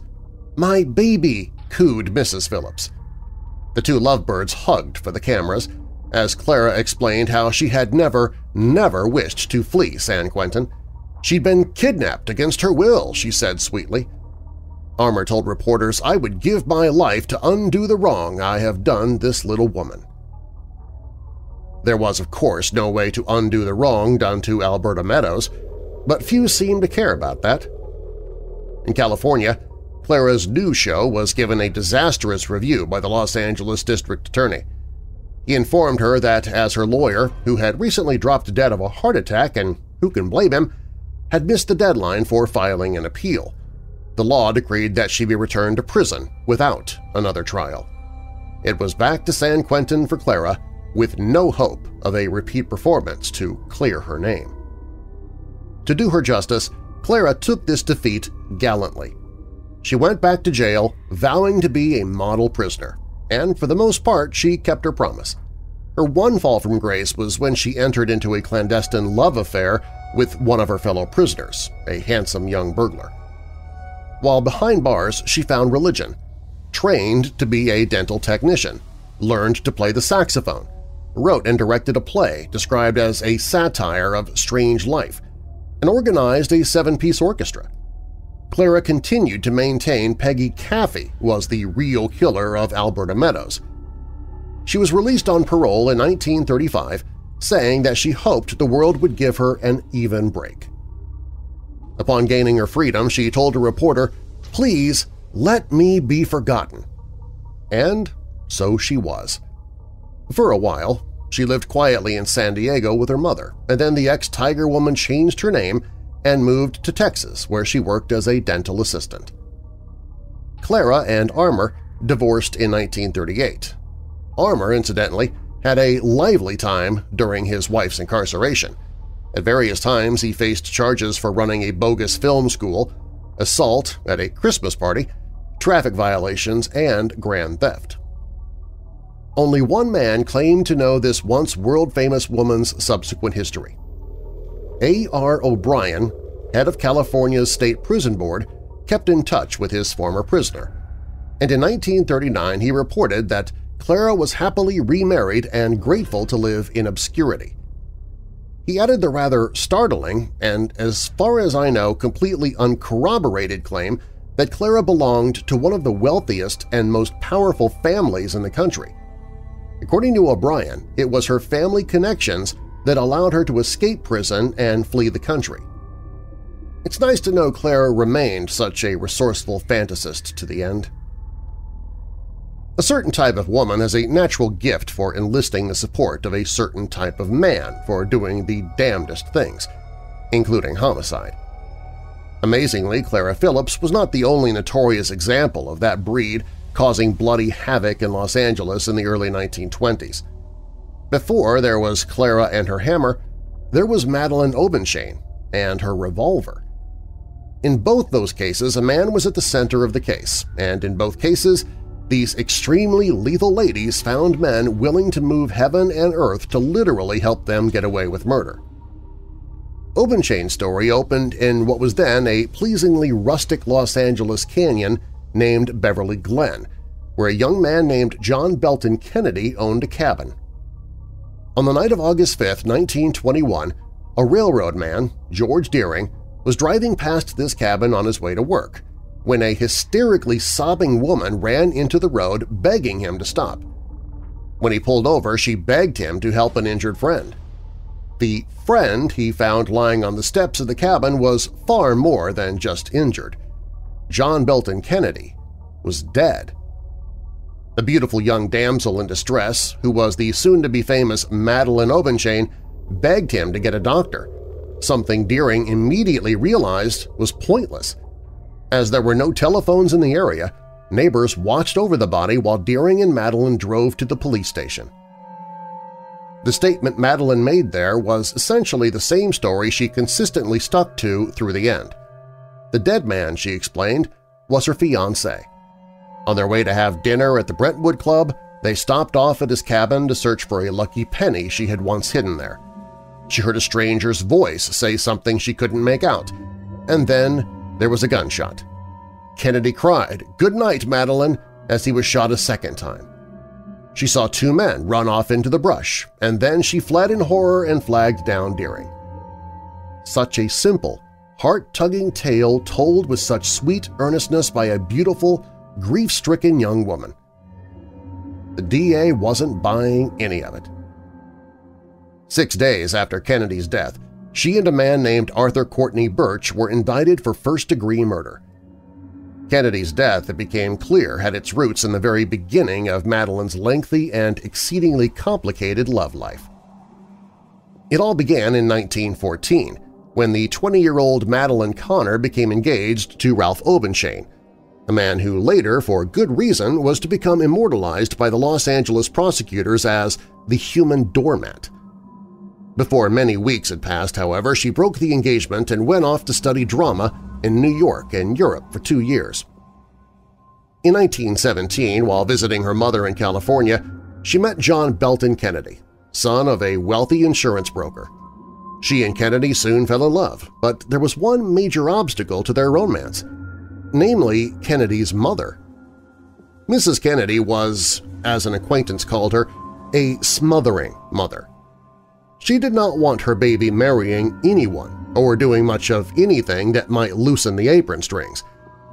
"'My baby,' cooed Mrs. Phillips. The two lovebirds hugged for the cameras, as Clara explained how she had never, never wished to flee San Quentin. She'd been kidnapped against her will, she said sweetly. Armour told reporters, I would give my life to undo the wrong I have done this little woman. There was, of course, no way to undo the wrong done to Alberta Meadows, but few seemed to care about that. In California, Clara's new show was given a disastrous review by the Los Angeles District Attorney. He informed her that as her lawyer, who had recently dropped dead of a heart attack and who can blame him, had missed the deadline for filing an appeal. The law decreed that she be returned to prison without another trial. It was back to San Quentin for Clara with no hope of a repeat performance to clear her name. To do her justice, Clara took this defeat gallantly. She went back to jail vowing to be a model prisoner, and for the most part she kept her promise. Her one fall from grace was when she entered into a clandestine love affair with one of her fellow prisoners, a handsome young burglar. While behind bars, she found religion, trained to be a dental technician, learned to play the saxophone, wrote and directed a play described as a satire of strange life, and organized a seven-piece orchestra. Clara continued to maintain Peggy Caffee was the real killer of Alberta Meadows. She was released on parole in 1935, saying that she hoped the world would give her an even break. Upon gaining her freedom, she told a reporter, "'Please, let me be forgotten.' And so she was. For a while, she lived quietly in San Diego with her mother, and then the ex-Tiger woman changed her name and moved to Texas where she worked as a dental assistant. Clara and Armour divorced in 1938. Armour, incidentally, had a lively time during his wife's incarceration. At various times he faced charges for running a bogus film school, assault at a Christmas party, traffic violations, and grand theft. Only one man claimed to know this once world-famous woman's subsequent history. A.R. O'Brien, head of California's State Prison Board, kept in touch with his former prisoner, and in 1939 he reported that Clara was happily remarried and grateful to live in obscurity. He added the rather startling and, as far as I know, completely uncorroborated claim that Clara belonged to one of the wealthiest and most powerful families in the country. According to O'Brien, it was her family connections that allowed her to escape prison and flee the country. It's nice to know Clara remained such a resourceful fantasist to the end. A certain type of woman has a natural gift for enlisting the support of a certain type of man for doing the damnedest things, including homicide. Amazingly, Clara Phillips was not the only notorious example of that breed causing bloody havoc in Los Angeles in the early 1920s. Before there was Clara and her hammer, there was Madalynne Obenchain and her revolver. In both those cases, a man was at the center of the case, and in both cases, these extremely lethal ladies found men willing to move heaven and earth to literally help them get away with murder. Obenchain's story opened in what was then a pleasingly rustic Los Angeles canyon named Beverly Glen, where a young man named John Belton Kennedy owned a cabin. On the night of August 5, 1921, a railroad man, George Deering, was driving past this cabin on his way to work when a hysterically sobbing woman ran into the road begging him to stop. When he pulled over, she begged him to help an injured friend. The friend he found lying on the steps of the cabin was far more than just injured. John Belton Kennedy was dead. A beautiful young damsel in distress, who was the soon-to-be famous Madalynne Obenchain, begged him to get a doctor, something Deering immediately realized was pointless. As there were no telephones in the area, neighbors watched over the body while Deering and Madalynne drove to the police station. The statement Madalynne made there was essentially the same story she consistently stuck to through the end. The dead man, she explained, was her fiancé. On their way to have dinner at the Brentwood Club, they stopped off at his cabin to search for a lucky penny she had once hidden there. She heard a stranger's voice say something she couldn't make out, and then there was a gunshot. Kennedy cried, "'Good night, Madalynne!' as he was shot a second time. She saw two men run off into the brush, and then she fled in horror and flagged down Deering. Such a simple, heart-tugging tale told with such sweet earnestness by a beautiful, grief-stricken young woman. The DA wasn't buying any of it. Six days after Kennedy's death, she and a man named Arthur Courtney Burch were indicted for first-degree murder. Kennedy's death, it became clear, had its roots in the very beginning of Madalynne's lengthy and exceedingly complicated love life. It all began in 1914, when the 20-year-old Madalynne Connor became engaged to Ralph Obenchain, a man who later, for good reason, was to become immortalized by the Los Angeles prosecutors as the human doormat. Before many weeks had passed, however, she broke the engagement and went off to study drama in New York and Europe for two years. In 1917, while visiting her mother in California, she met John Belton Kennedy, son of a wealthy insurance broker. She and Kennedy soon fell in love, but there was one major obstacle to their romance, namely Kennedy's mother. Mrs. Kennedy was, as an acquaintance called her, a smothering mother. She did not want her baby marrying anyone or doing much of anything that might loosen the apron strings,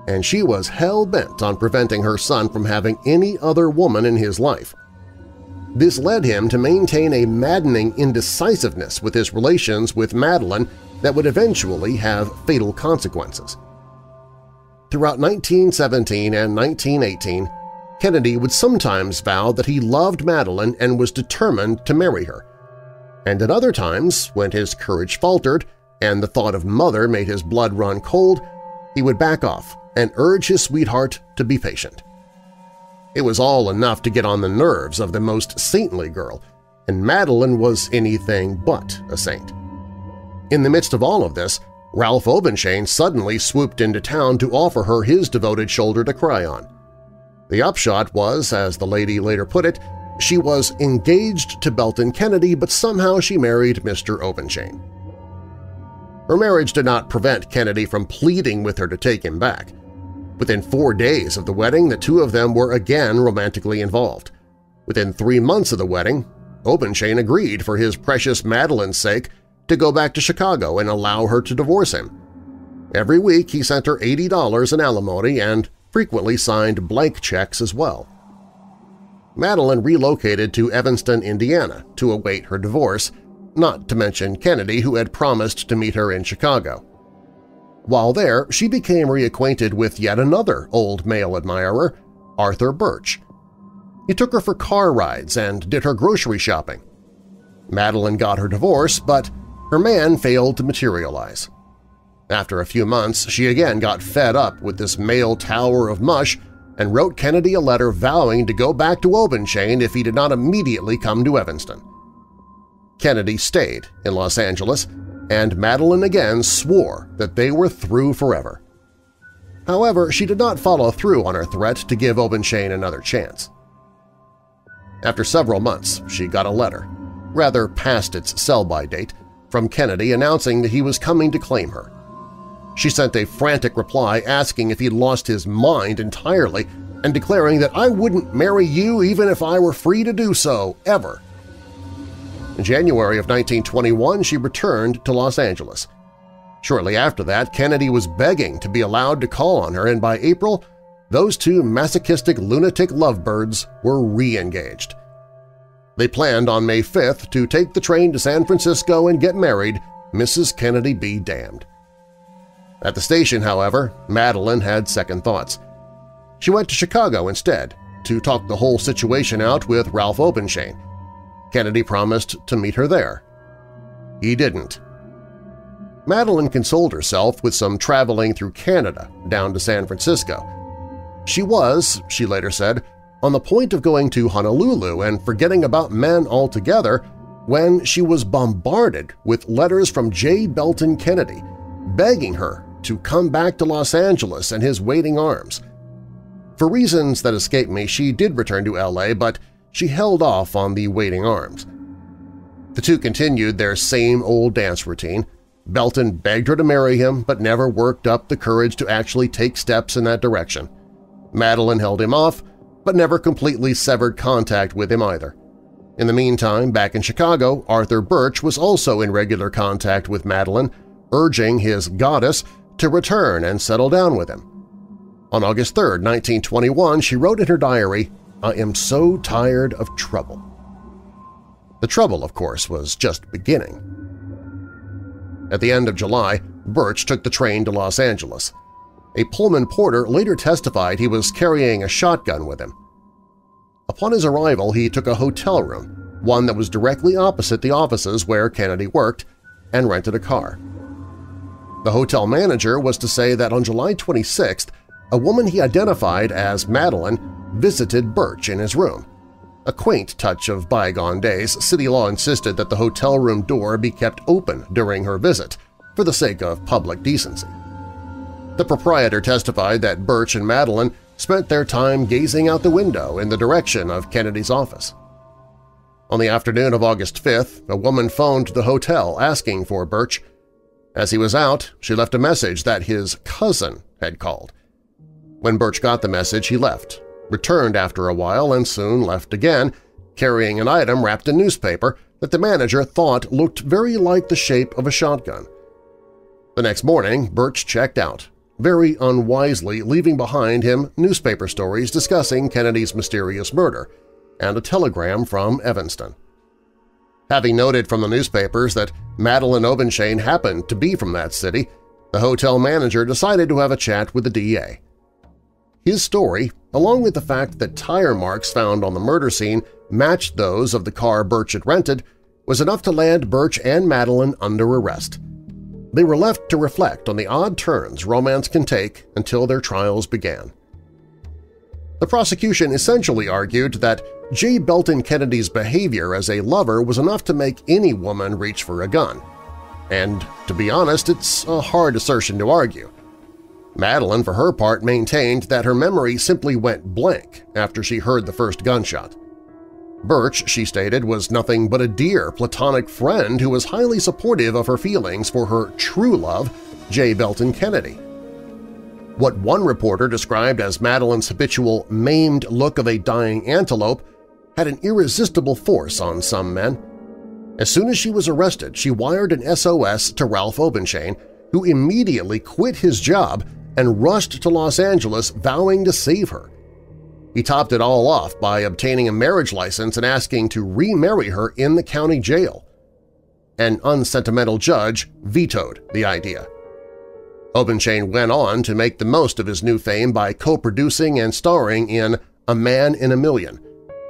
and she was hell-bent on preventing her son from having any other woman in his life. This led him to maintain a maddening indecisiveness with his relations with Madalynne that would eventually have fatal consequences. Throughout 1917 and 1918, Kennedy would sometimes vow that he loved Madalynne and was determined to marry her. And at other times, when his courage faltered and the thought of mother made his blood run cold, he would back off and urge his sweetheart to be patient. It was all enough to get on the nerves of the most saintly girl, and Madalynne was anything but a saint. In the midst of all of this, Ralph Obenchain suddenly swooped into town to offer her his devoted shoulder to cry on. The upshot was, as the lady later put it, she was engaged to Belton Kennedy, but somehow she married Mr. Obenchain. Her marriage did not prevent Kennedy from pleading with her to take him back. Within four days of the wedding, the two of them were again romantically involved. Within three months of the wedding, Obenchain agreed for his precious Madalynne's sake to go back to Chicago and allow her to divorce him. Every week he sent her $80 in alimony and frequently signed blank checks as well. Madalynne relocated to Evanston, Indiana to await her divorce, not to mention Kennedy who had promised to meet her in Chicago. While there, she became reacquainted with yet another old male admirer, Arthur Burch. He took her for car rides and did her grocery shopping. Madalynne got her divorce, but her man failed to materialize. After a few months, she again got fed up with this male tower of mush and wrote Kennedy a letter vowing to go back to Obenchain if he did not immediately come to Evanston. Kennedy stayed in Los Angeles, and Madalynne again swore that they were through forever. However, she did not follow through on her threat to give Obenchain another chance. After several months, she got a letter, rather past its sell-by date, from Kennedy announcing that he was coming to claim her. She sent a frantic reply asking if he'd lost his mind entirely and declaring that I wouldn't marry you even if I were free to do so, ever. In January of 1921, she returned to Los Angeles. Shortly after that, Kennedy was begging to be allowed to call on her, and by April, those two masochistic lunatic lovebirds were re-engaged. They planned on May 5th to take the train to San Francisco and get married, Mrs. Kennedy be damned. At the station, however, Madalynne had second thoughts. She went to Chicago instead to talk the whole situation out with Ralph Obenchain, Kennedy promised to meet her there. He didn't. Madalynne consoled herself with some traveling through Canada down to San Francisco. She was, she later said, on the point of going to Honolulu and forgetting about men altogether when she was bombarded with letters from J. Belton Kennedy begging her to come back to Los Angeles and his waiting arms. For reasons that escape me, she did return to L.A., but she held off on the waiting arms. The two continued their same old dance routine. Belton begged her to marry him but never worked up the courage to actually take steps in that direction. Madalynne held him off, but never completely severed contact with him either. In the meantime, back in Chicago, Arthur Burch was also in regular contact with Madalynne, urging his goddess to return and settle down with him. On August 3, 1921, she wrote in her diary, I am so tired of trouble. The trouble, of course, was just beginning. At the end of July, Burch took the train to Los Angeles. A Pullman porter later testified he was carrying a shotgun with him. Upon his arrival, he took a hotel room, one that was directly opposite the offices where Kennedy worked, and rented a car. The hotel manager was to say that on July 26th, a woman he identified as Madalynne visited Burch in his room. A quaint touch of bygone days, city law insisted that the hotel room door be kept open during her visit, for the sake of public decency. The proprietor testified that Burch and Madalynne spent their time gazing out the window in the direction of Kennedy's office. On the afternoon of August 5th, a woman phoned the hotel asking for Burch. As he was out, she left a message that his cousin had called. When Burch got the message, he left, returned after a while, and soon left again, carrying an item wrapped in newspaper that the manager thought looked very like the shape of a shotgun. The next morning, Burch checked out, very unwisely leaving behind him newspaper stories discussing Kennedy's mysterious murder and a telegram from Evanston. Having noted from the newspapers that Madalynne Obenchain happened to be from that city, the hotel manager decided to have a chat with the DA. His story, along with the fact that tire marks found on the murder scene matched those of the car Burch had rented, was enough to land Burch and Madalynne under arrest. They were left to reflect on the odd turns romance can take until their trials began. The prosecution essentially argued that J. Belton Kennedy's behavior as a lover was enough to make any woman reach for a gun. And to be honest, it's a hard assertion to argue. Madalynne, for her part, maintained that her memory simply went blank after she heard the first gunshot. Burch, she stated, was nothing but a dear, platonic friend who was highly supportive of her feelings for her true love, J. Belton Kennedy. What one reporter described as Madalynne's habitual maimed look of a dying antelope had an irresistible force on some men. As soon as she was arrested, she wired an SOS to Ralph Obenchain, who immediately quit his job and rushed to Los Angeles vowing to save her. He topped it all off by obtaining a marriage license and asking to remarry her in the county jail. An unsentimental judge vetoed the idea. Obenchain went on to make the most of his new fame by co-producing and starring in A Man in a Million,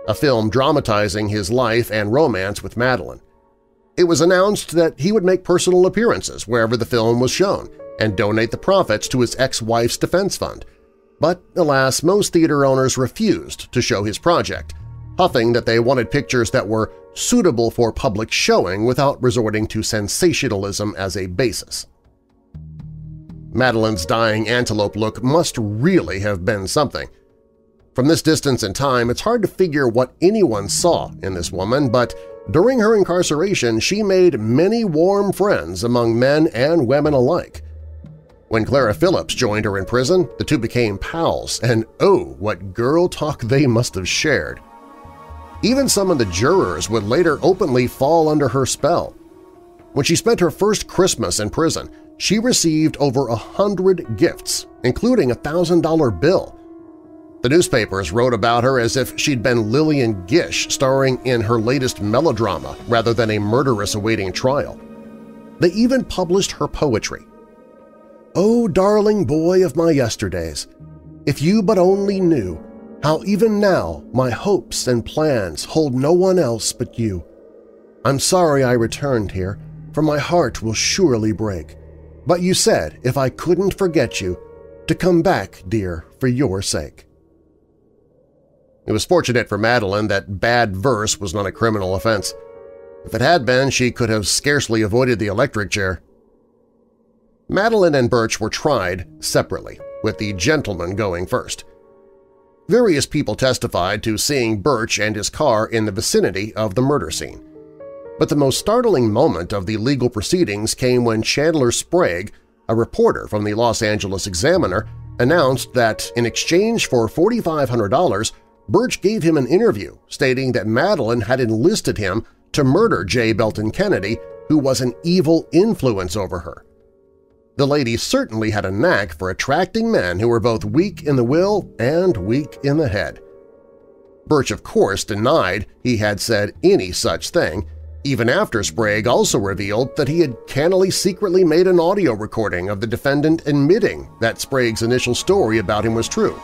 a film dramatizing his life and romance with Madalynne. It was announced that he would make personal appearances wherever the film was shown, and donate the profits to his ex-wife's defense fund. But alas, most theater owners refused to show his project, huffing that they wanted pictures that were suitable for public showing without resorting to sensationalism as a basis. Madalynne's dying antelope look must really have been something. From this distance in time, it's hard to figure what anyone saw in this woman, but during her incarceration she made many warm friends among men and women alike, when Clara Phillips joined her in prison, the two became pals, and oh, what girl talk they must have shared. Even some of the jurors would later openly fall under her spell. When she spent her first Christmas in prison, she received over a hundred gifts, including a $1,000 bill. The newspapers wrote about her as if she'd been Lillian Gish starring in her latest melodrama rather than a murderess awaiting trial. They even published her poetry, Oh, darling boy of my yesterdays, if you but only knew how even now my hopes and plans hold no one else but you. I'm sorry I returned here, for my heart will surely break. But you said, if I couldn't forget you, to come back, dear, for your sake. It was fortunate for Madalynne that bad verse was not a criminal offense. If it had been, she could have scarcely avoided the electric chair. Madalynne and Burch were tried separately, with the gentleman going first. Various people testified to seeing Burch and his car in the vicinity of the murder scene. But the most startling moment of the legal proceedings came when Chandler Sprague, a reporter from the Los Angeles Examiner, announced that in exchange for $4,500, Burch gave him an interview stating that Madalynne had enlisted him to murder J. Belton Kennedy, who was an evil influence over her. The lady certainly had a knack for attracting men who were both weak in the will and weak in the head. Burch, of course, denied he had said any such thing, even after Sprague also revealed that he had cannily secretly made an audio recording of the defendant admitting that Sprague's initial story about him was true.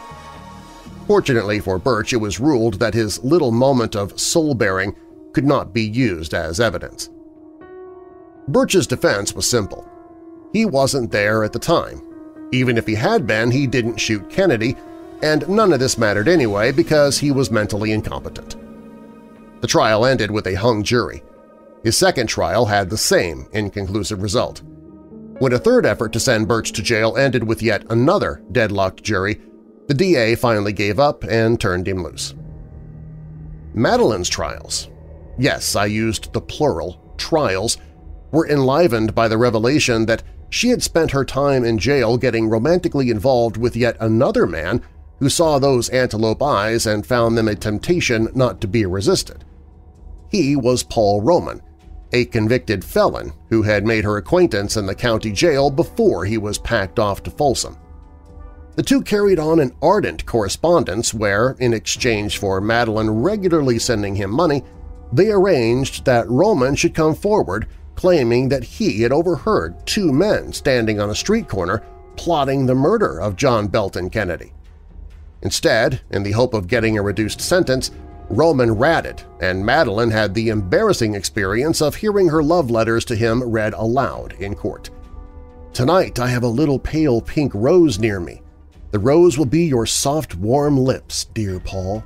Fortunately for Burch, it was ruled that his little moment of soul-bearing could not be used as evidence. Burch's defense was simple. He wasn't there at the time. Even if he had been, he didn't shoot Kennedy, and none of this mattered anyway because he was mentally incompetent. The trial ended with a hung jury. His second trial had the same inconclusive result. When a third effort to send Burch to jail ended with yet another deadlocked jury, the DA finally gave up and turned him loose. Madalynne's trials – yes, I used the plural, trials – were enlivened by the revelation that she had spent her time in jail getting romantically involved with yet another man who saw those antelope eyes and found them a temptation not to be resisted. He was Paul Roman, a convicted felon who had made her acquaintance in the county jail before he was packed off to Folsom. The two carried on an ardent correspondence where, in exchange for Madalynne regularly sending him money, they arranged that Roman should come forward claiming that he had overheard two men standing on a street corner plotting the murder of John Belton Kennedy. Instead, in the hope of getting a reduced sentence, Roman ratted, and Madalynne had the embarrassing experience of hearing her love letters to him read aloud in court. Tonight I have a little pale pink rose near me. The rose will be your soft, warm lips, dear Paul.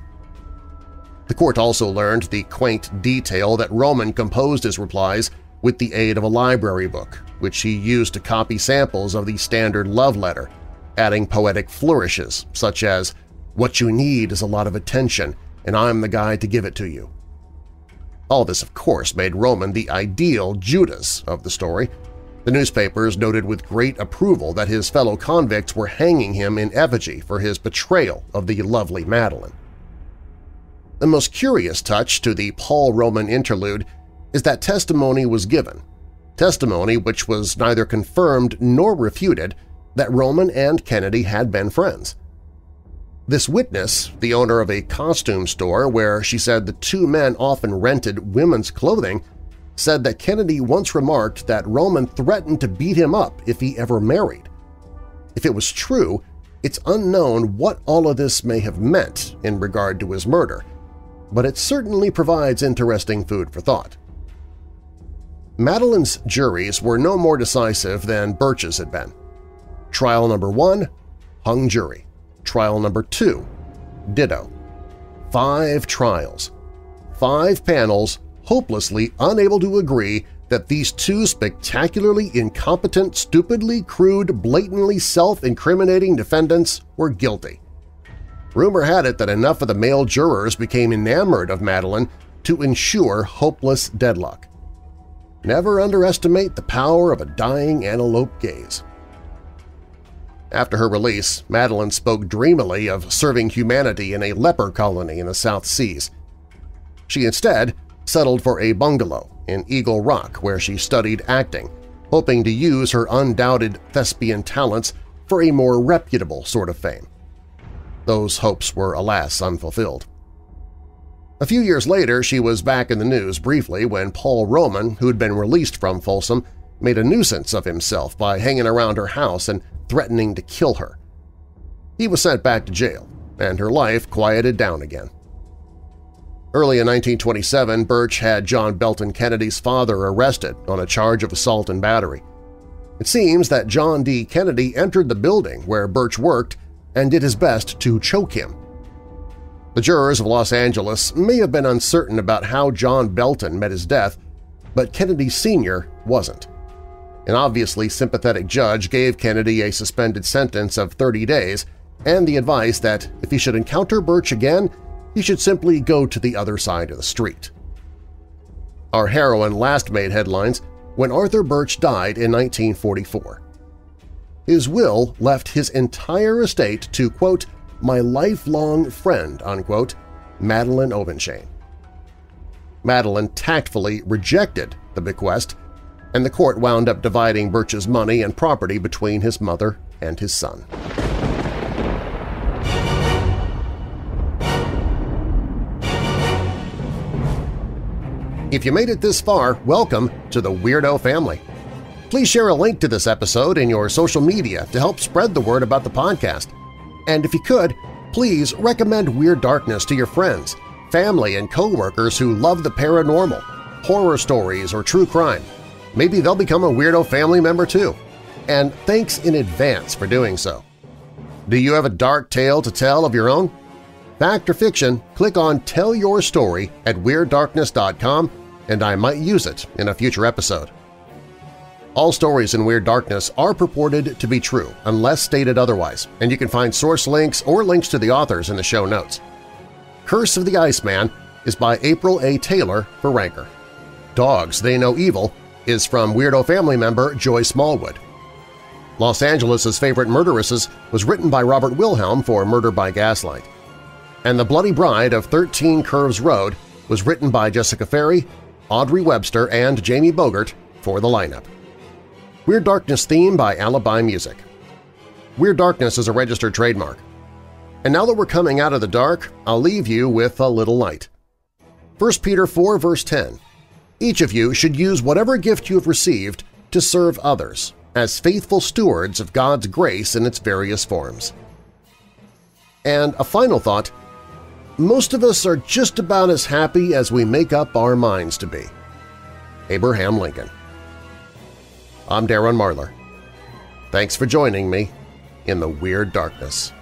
The court also learned the quaint detail that Roman composed his replies with the aid of a library book, which he used to copy samples of the standard love letter, adding poetic flourishes such as, What you need is a lot of attention and I'm the guy to give it to you. All this, of course, made Roman the ideal Judas of the story. The newspapers noted with great approval that his fellow convicts were hanging him in effigy for his betrayal of the lovely Madalynne. The most curious touch to the Paul Roman interlude is that testimony was given, testimony which was neither confirmed nor refuted that Roman and Kennedy had been friends. This witness, the owner of a costume store where she said the two men often rented women's clothing, said that Kennedy once remarked that Roman threatened to beat him up if he ever married. If it was true, it's unknown what all of this may have meant in regard to his murder, but it certainly provides interesting food for thought. Madalynne's juries were no more decisive than Burch's had been. Trial number one – hung jury. Trial number two, ditto. Five trials. Five panels hopelessly unable to agree that these two spectacularly incompetent, stupidly crude, blatantly self-incriminating defendants were guilty. Rumor had it that enough of the male jurors became enamored of Madalynne to ensure hopeless deadlock. Never underestimate the power of a dying antelope gaze. After her release, Madalynne spoke dreamily of serving humanity in a leper colony in the South Seas. She instead settled for a bungalow in Eagle Rock where she studied acting, hoping to use her undoubted thespian talents for a more reputable sort of fame. Those hopes were alas unfulfilled. A few years later, she was back in the news briefly when Paul Roman, who'd been released from Folsom, made a nuisance of himself by hanging around her house and threatening to kill her. He was sent back to jail, and her life quieted down again. Early in 1927, Burch had John Belton Kennedy's father arrested on a charge of assault and battery. It seems that John D. Kennedy entered the building where Burch worked and did his best to choke him. The jurors of Los Angeles may have been uncertain about how John Belton met his death, but Kennedy Sr. wasn't. An obviously sympathetic judge gave Kennedy a suspended sentence of 30 days and the advice that if he should encounter Burch again, he should simply go to the other side of the street. Our heroine last made headlines when Arthur Burch died in 1944. His will left his entire estate to, quote, my lifelong friend, unquote, Madalynne Obenchain. Madalynne tactfully rejected the bequest, and the court wound up dividing Burch's money and property between his mother and his son. If you made it this far, welcome to the Weirdo family. Please share a link to this episode in your social media to help spread the word about the podcast. And if you could, please recommend Weird Darkness to your friends, family, and coworkers who love the paranormal, horror stories, or true crime. Maybe they'll become a Weirdo family member too. And thanks in advance for doing so. Do you have a dark tale to tell of your own? Fact or fiction, click on Tell Your Story at WeirdDarkness.com and I might use it in a future episode. All stories in Weird Darkness are purported to be true unless stated otherwise, and you can find source links or links to the authors in the show notes. Curse of the Iceman is by April A. Taylor for Ranker. Dogs They Know Evil is from Weirdo family member Joy Smallwood. Los Angeles' Favorite Murderesses was written by Robert Wilhelm for Murder by Gaslight and The Bloody Bride of 13 Curves Road was written by Jessica Ferry, Audrey Webster, and Jamie Bogart for the lineup. Weird Darkness theme by Alibi Music. Weird Darkness is a registered trademark. And now that we're coming out of the dark, I'll leave you with a little light. 1 Peter 4 verse 10 Each of you should use whatever gift you have received to serve others, as faithful stewards of God's grace in its various forms. And a final thought, most of us are just about as happy as we make up our minds to be. Abraham Lincoln I'm Darren Marlar. Thanks for joining me in the Weird Darkness.